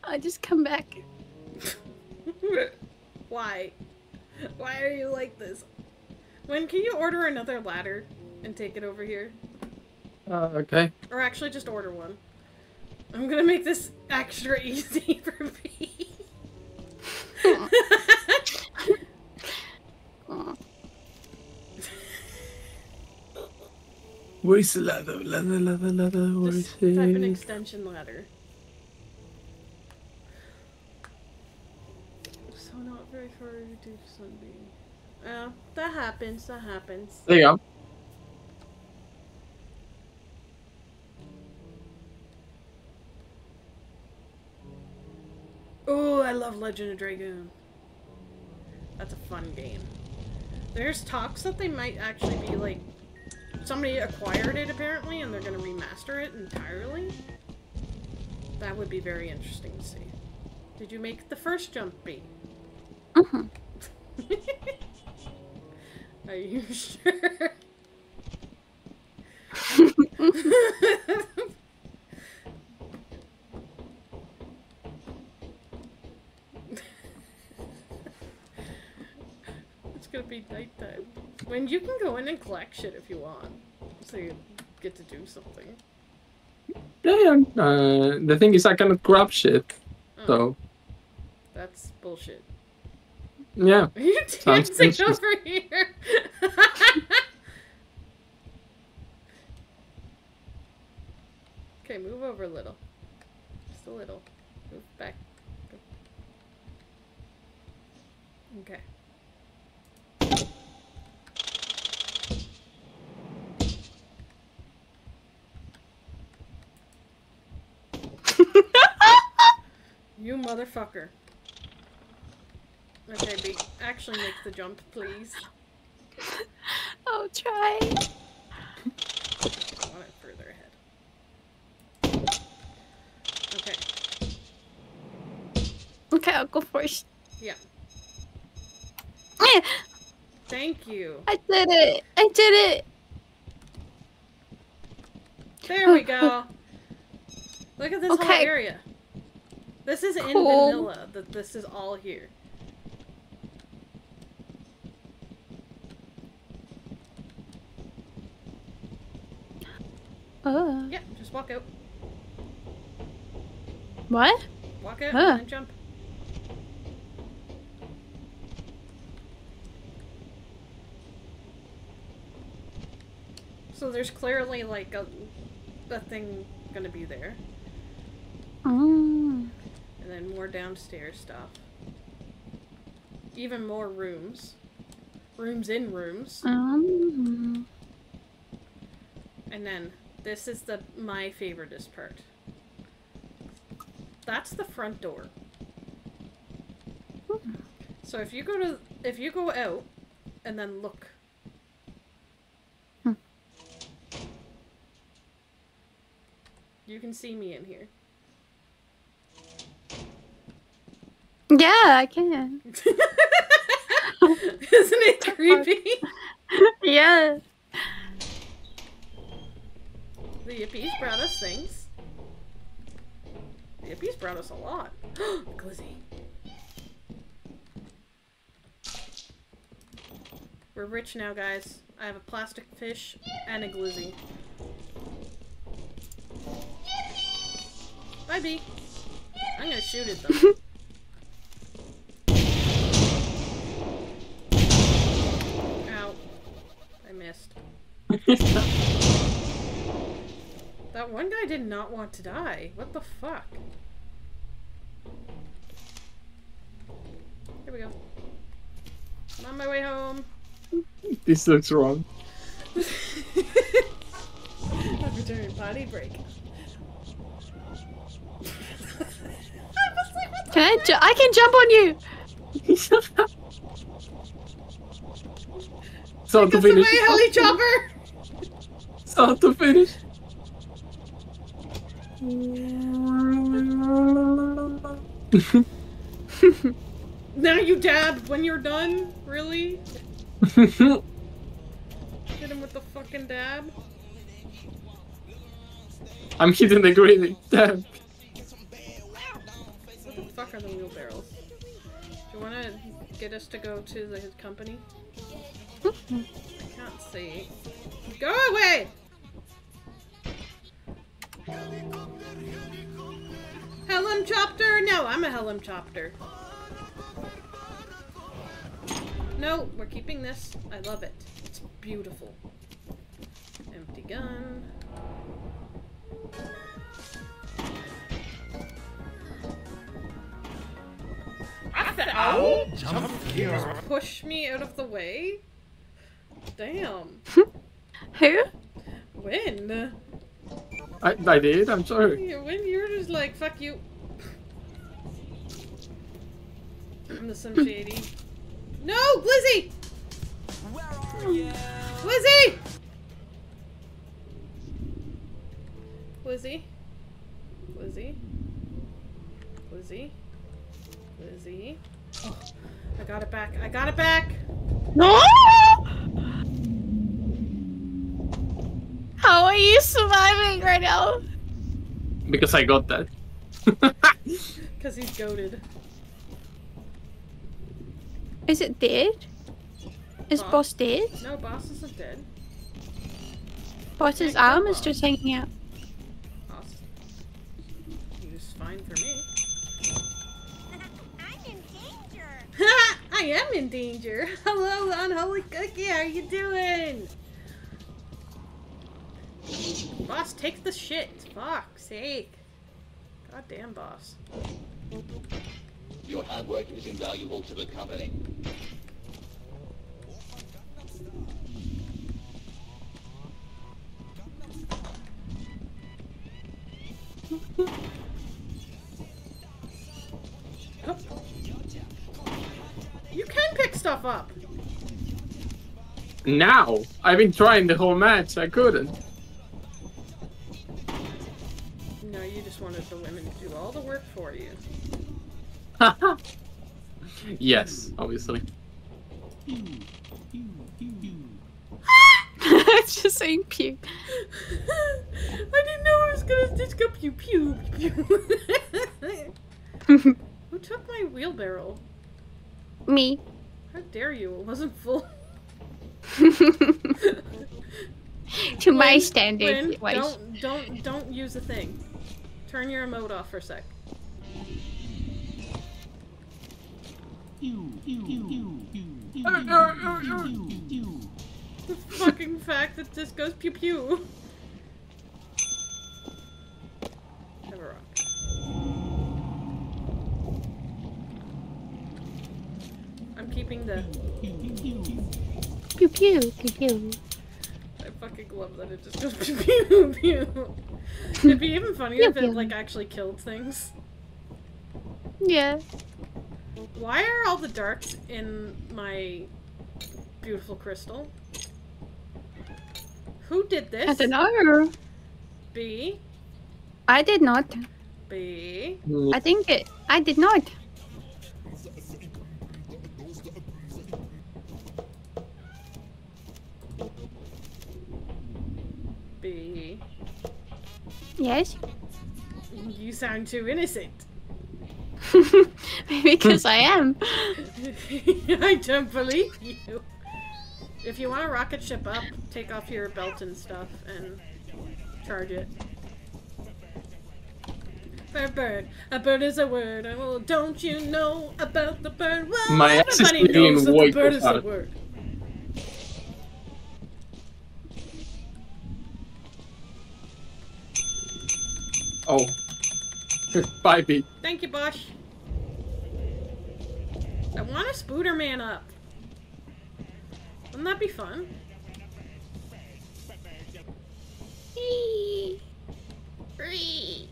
I just come back.
Why? Why are you like this? When can you order another ladder and take it over here?
Uh, okay.
Or actually just order one. I'm gonna make this extra easy for me.
Aw.
Where is the ladder? Ladder, ladder, ladder. Where is
Just type an extension ladder. So not very far due to sunbeam. Oh, that happens, that happens.
There you go.
Oh, I love Legend of Dragoon. That's a fun game. There's talks that they might actually be like somebody acquired it apparently and they're gonna remaster it entirely. That would be very interesting to see. Did you make the first jump B?
Mhm.
Are you sure? it's gonna be nighttime. When you can go in and collect shit if you want. So you get to do something.
Yeah, yeah. Uh, the thing is, I cannot grab shit.
Oh,
So,
that's bullshit.
Yeah.
Are you dancing over here? okay, move over a little. Just a little. Move back. Okay. you motherfucker. Okay, be actually make the jump, please.
I'll try.
I want it further ahead. Okay,
Okay, I'll go first.
yeah. Thank you.
I did it! I did it!
There we go. Look at this whole
Okay.
area. This is in
Cool.
vanilla. That this is all here.
Oh.
Yeah, just walk out.
What?
Walk out
Huh.
and then jump. So there's clearly like a, a thing gonna be there.
Oh.
And then more downstairs stuff. Even more rooms. Rooms in rooms.
Um.
And then this is the my favoriteest part. That's the front door. So if you go to if you go out and then look.
Hmm.
You can see me in here.
Yeah, I can.
Isn't it creepy?
yeah.
The Yippies brought us things. The Yippies brought us a lot. Glizzy. We're rich now, guys. I have a plastic fish and a glizzy. Bye, Bee. I'm gonna shoot it though. Ow. I missed. That one guy did not want to die. What the fuck? Here we go. I'm on my way home.
This looks wrong.
After during potty break.
Can I? Ju- I can jump on you.
So to
That's the way,
finish.
Heli Chopper!
So to finish.
Now you dab when you're done? Really? Hit him with the fucking dab?
I'm hitting the grid. Damn.
What the fuck are the wheelbarrows? Do you want to get us to go to the company? Hmm. I can't see. Go away! Helicopter? No, I'm a helicopter. No, we're keeping this. I love it. It's beautiful. Empty gun.
Ow!
Push me out of the way? Damn.
Who?
When?
I, I did, I'm sorry.
You- When you're just like, fuck you. I'm the Sim Shady. No! Lizzie! Lizzie! Lizzie? Lizzie? Lizzie? Lizzie? Oh, I got it back. I got it back!
No! How are you surviving right now?
Because I got that.
Because he's goaded.
Is it dead? Is
Boss?
boss dead?
No, boss isn't dead.
Boss's
Yeah,
arm is
boss.
just hanging out.
Boss. He's fine for me.
I'm in danger.
I am in danger. Hello, unholy cookie. How are you doing? Boss, take the shit. Fuck's sake. Goddamn, boss.
Your hard work is invaluable to the company.
Oh. You can pick stuff up.
Now! I've been trying the whole match, I couldn't.
The work you.
yes, obviously.
it's just saying pew.
I didn't know it was gonna just go pew pew pew. Who took my wheelbarrow?
Me.
How dare you? It wasn't full.
to my
Lynn,
standards,
Lynn,
it was.
Don't don't don't use a thing. Turn your emote off for a sec. The fucking fact that this goes pew pew. Have a rock. I'm keeping the.
Pew pew pew pew.
I fucking love that it just goes pew pew pew. It'd be even funnier if it
pew.
like actually killed things.
Yeah.
Why are all the darks in my beautiful crystal? Who did this?
I don't know.
B.
I did not.
B.
I think it. I did not.
B.
Yes.
You sound too innocent.
because I am.
I don't believe you. If you want a rocket ship up, take off your belt and stuff and charge it. Bird, bird, a bird is a word. Oh, Well, don't you know about the bird? Well,
My ass is
everybody
being
knows that the bird
too
is a
hard.
word.
Oh. Bye, B.
Thank you, Bosch. I want a Spooder Man up. Wouldn't that be fun?
Eee.
Free.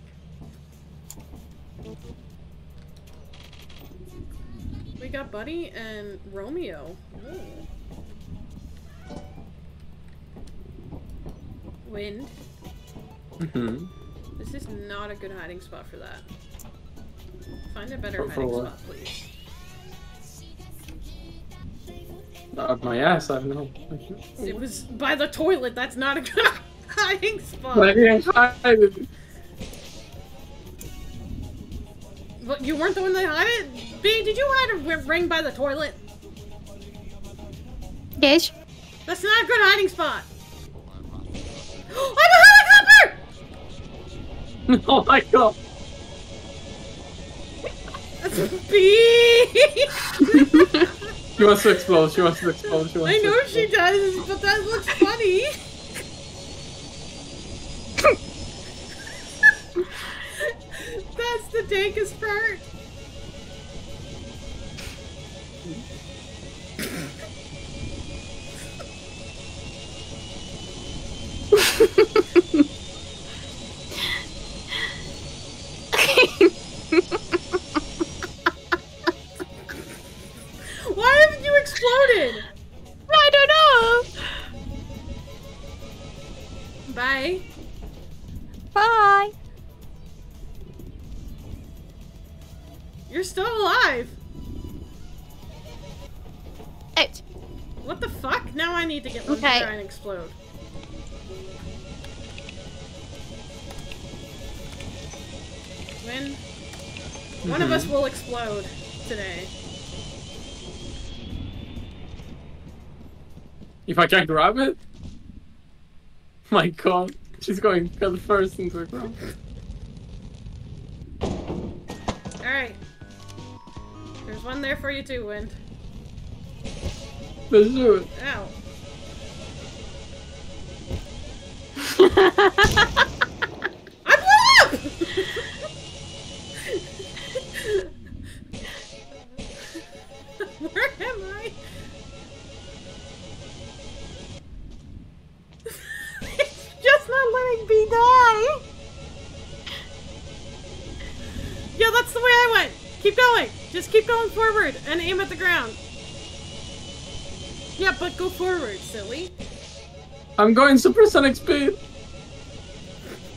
We got Buddy and Romeo. Ooh. Wind.
hmm
This is not a good hiding spot for that. Find a better
For- for
hiding
what?
spot, please.
Up my ass, I don't know.
It was by the toilet. That's not a good hiding spot.
But I didn't hide it.
What, you weren't the one that had it? B, did you hide a ring by the toilet?
Yes.
That's not a good hiding spot. I'm a helicopter!
Oh my god. She wants to explode. She wants to explode. She wants
I know she does, but that looks funny. That's the dankest part.
If I can grab it? My god. She's going head first into the ground.
Alright. There's one there for you too, Wind.
Let's do it.
Ow. forward and aim at the ground. Yeah, but go forward, silly.
I'm going supersonic speed.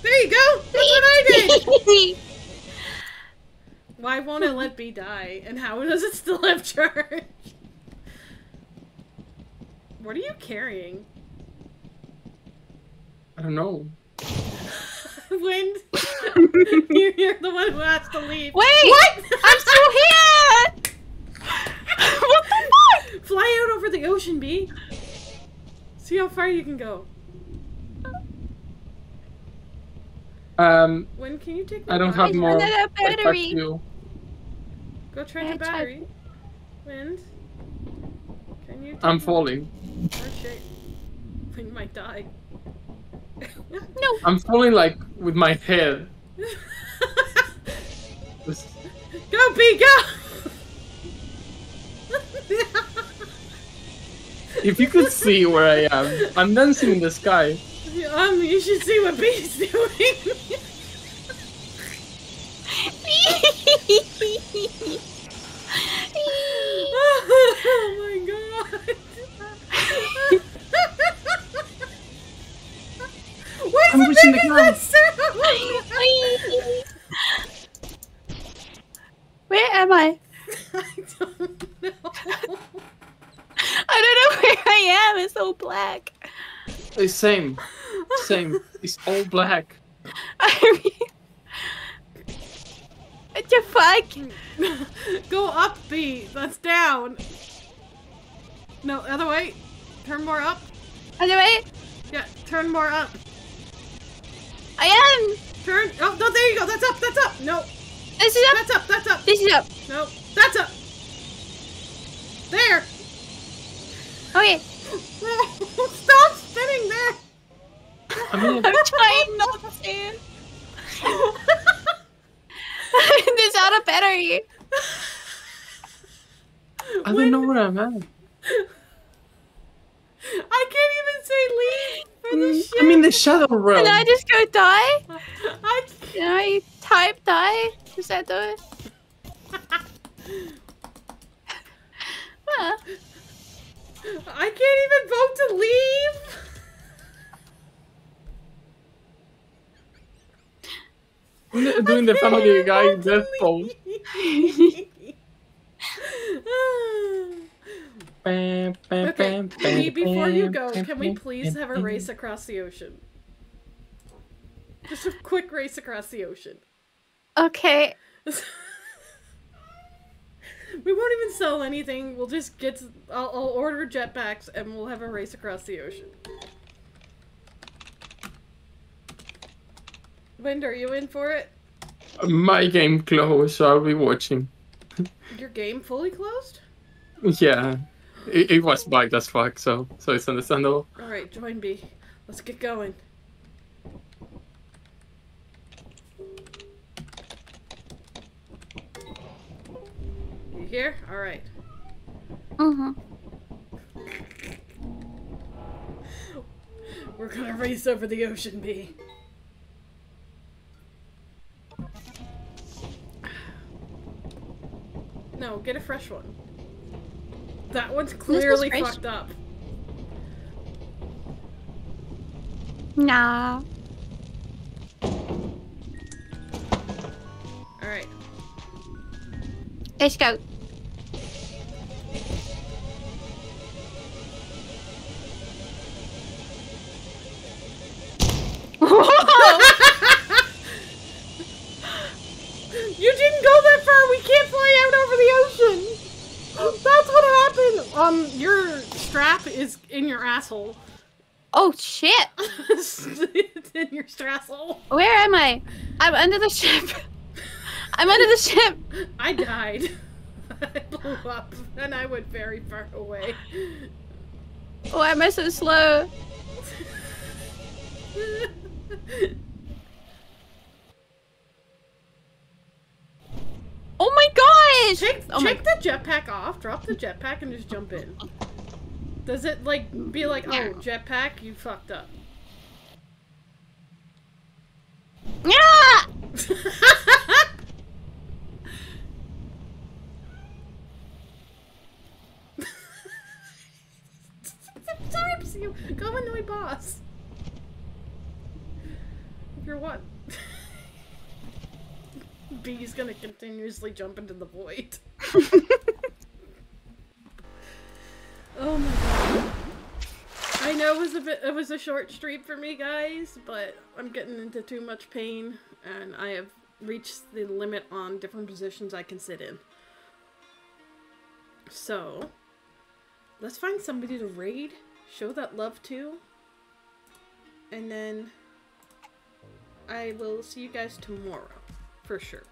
There you go. That's what I did. Why won't it let B die? And how does it still have charge? What are you carrying?
I don't know.
Wind. You- You're the one who has to leave.
Wait!
What?
I'm still here! What the fuck?
Fly out over the ocean, B. See how far you can go.
Um,
When can you take?
I
the
don't have
battery?
more.
run out of
like,
battery.
Go try
I
the
tried-
battery. Wind. Can you? Take
I'm falling.
Oh shit. You might die.
No.
I'm falling like with my head. This-
Go, B, go!
If you could see where I am, I'm dancing in the sky.
um, you should see what B's doing. oh my god. Why
I'm
is
reaching
it
the
making
ground.
that sound?
Where am I?
I don't know.
I don't know where I am. It's all black.
It's same. Same. It's all black.
I mean, what the fuck?
Go up, B. That's down. No, other way. Turn more up.
Other way?
Yeah, turn more up.
I am.
Turn. Oh, no, there you go. That's up. That's up. No,
This is up.
that's up. That's up.
This is up.
No, that's up. There.
Okay.
Stop spinning there.
I mean,
I'm trying not to. There's out of battery.
I don't know where I'm at.
I can't even say leave for the ship.
I mean, the shadow realm.
Can I just go die?
I,
Can I type die? Does that do it? Huh.
I can't even vote to leave.
I'm doing the Family Guy death pose. Bam, bam,
Okay,
bam, bam,
Lee, before you go,
bam,
can we please
bam,
have a race across the ocean? Just a quick race across the ocean.
Okay.
We won't even sell anything. We'll just get. To, I'll, I'll order jetpacks and we'll have a race across the ocean. Wind, are you in for it?
My game closed, so I'll be watching.
Your game fully closed?
Yeah, it, it was bugged as fuck, so so it's understandable.
All right, join me. Let's get going. Here? All right.
Uh-huh.
We're gonna race over the ocean, B. No, get a fresh one. That one's clearly fucked up.
Nah.
Alright.
Let's go.
You didn't go that far! We can't fly out over the ocean! That's what happened! Um, your strap is in your asshole.
Oh shit!
it's in your strassel.
Where am I? I'm under the ship. I'm under the ship.
I died. I blew up, and I went very far away.
Why am I so slow? Oh my gosh!
Take,
Oh my-
the jetpack off, drop the jetpack, and just jump in. Does it, like, be like, oh, jetpack, you fucked up?
Yeah!
You go annoy boss. You're what? B's gonna continuously jump into the void. oh my god. I know it was a bit it was a short stream for me guys, but I'm getting into too much pain and I have reached the limit on different positions I can sit in. So, let's find somebody to raid, show that love to, and then I will see you guys tomorrow, for sure.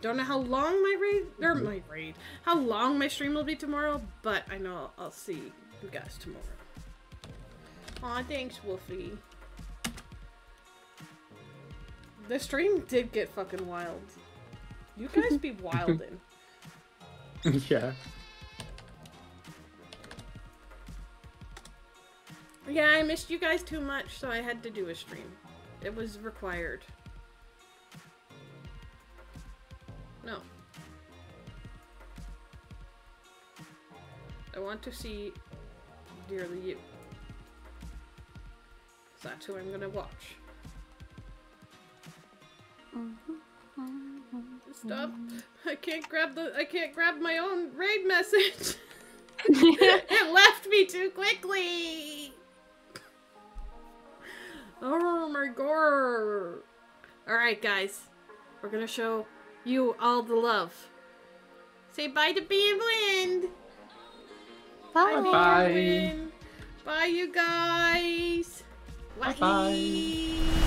Don't know how long my raid, or mm-hmm. my raid, how long my stream will be tomorrow, but I know I'll see you guys tomorrow. Aw, thanks, Wolfie. The stream did get fucking wild. You guys be wildin'.
yeah.
Yeah, I missed you guys too much, so I had to do a stream. It was required. No. I want to see Dearly You. That's who I'm gonna watch. Stop! I can't grab the- I can't grab my own raid message! it left me too quickly! Oh my god! Alright, guys. We're gonna show you all the love. Say bye to Bee and Wind!
Bye.
Bee and
Bye.
Wind. Bye, you guys!
Bye-bye.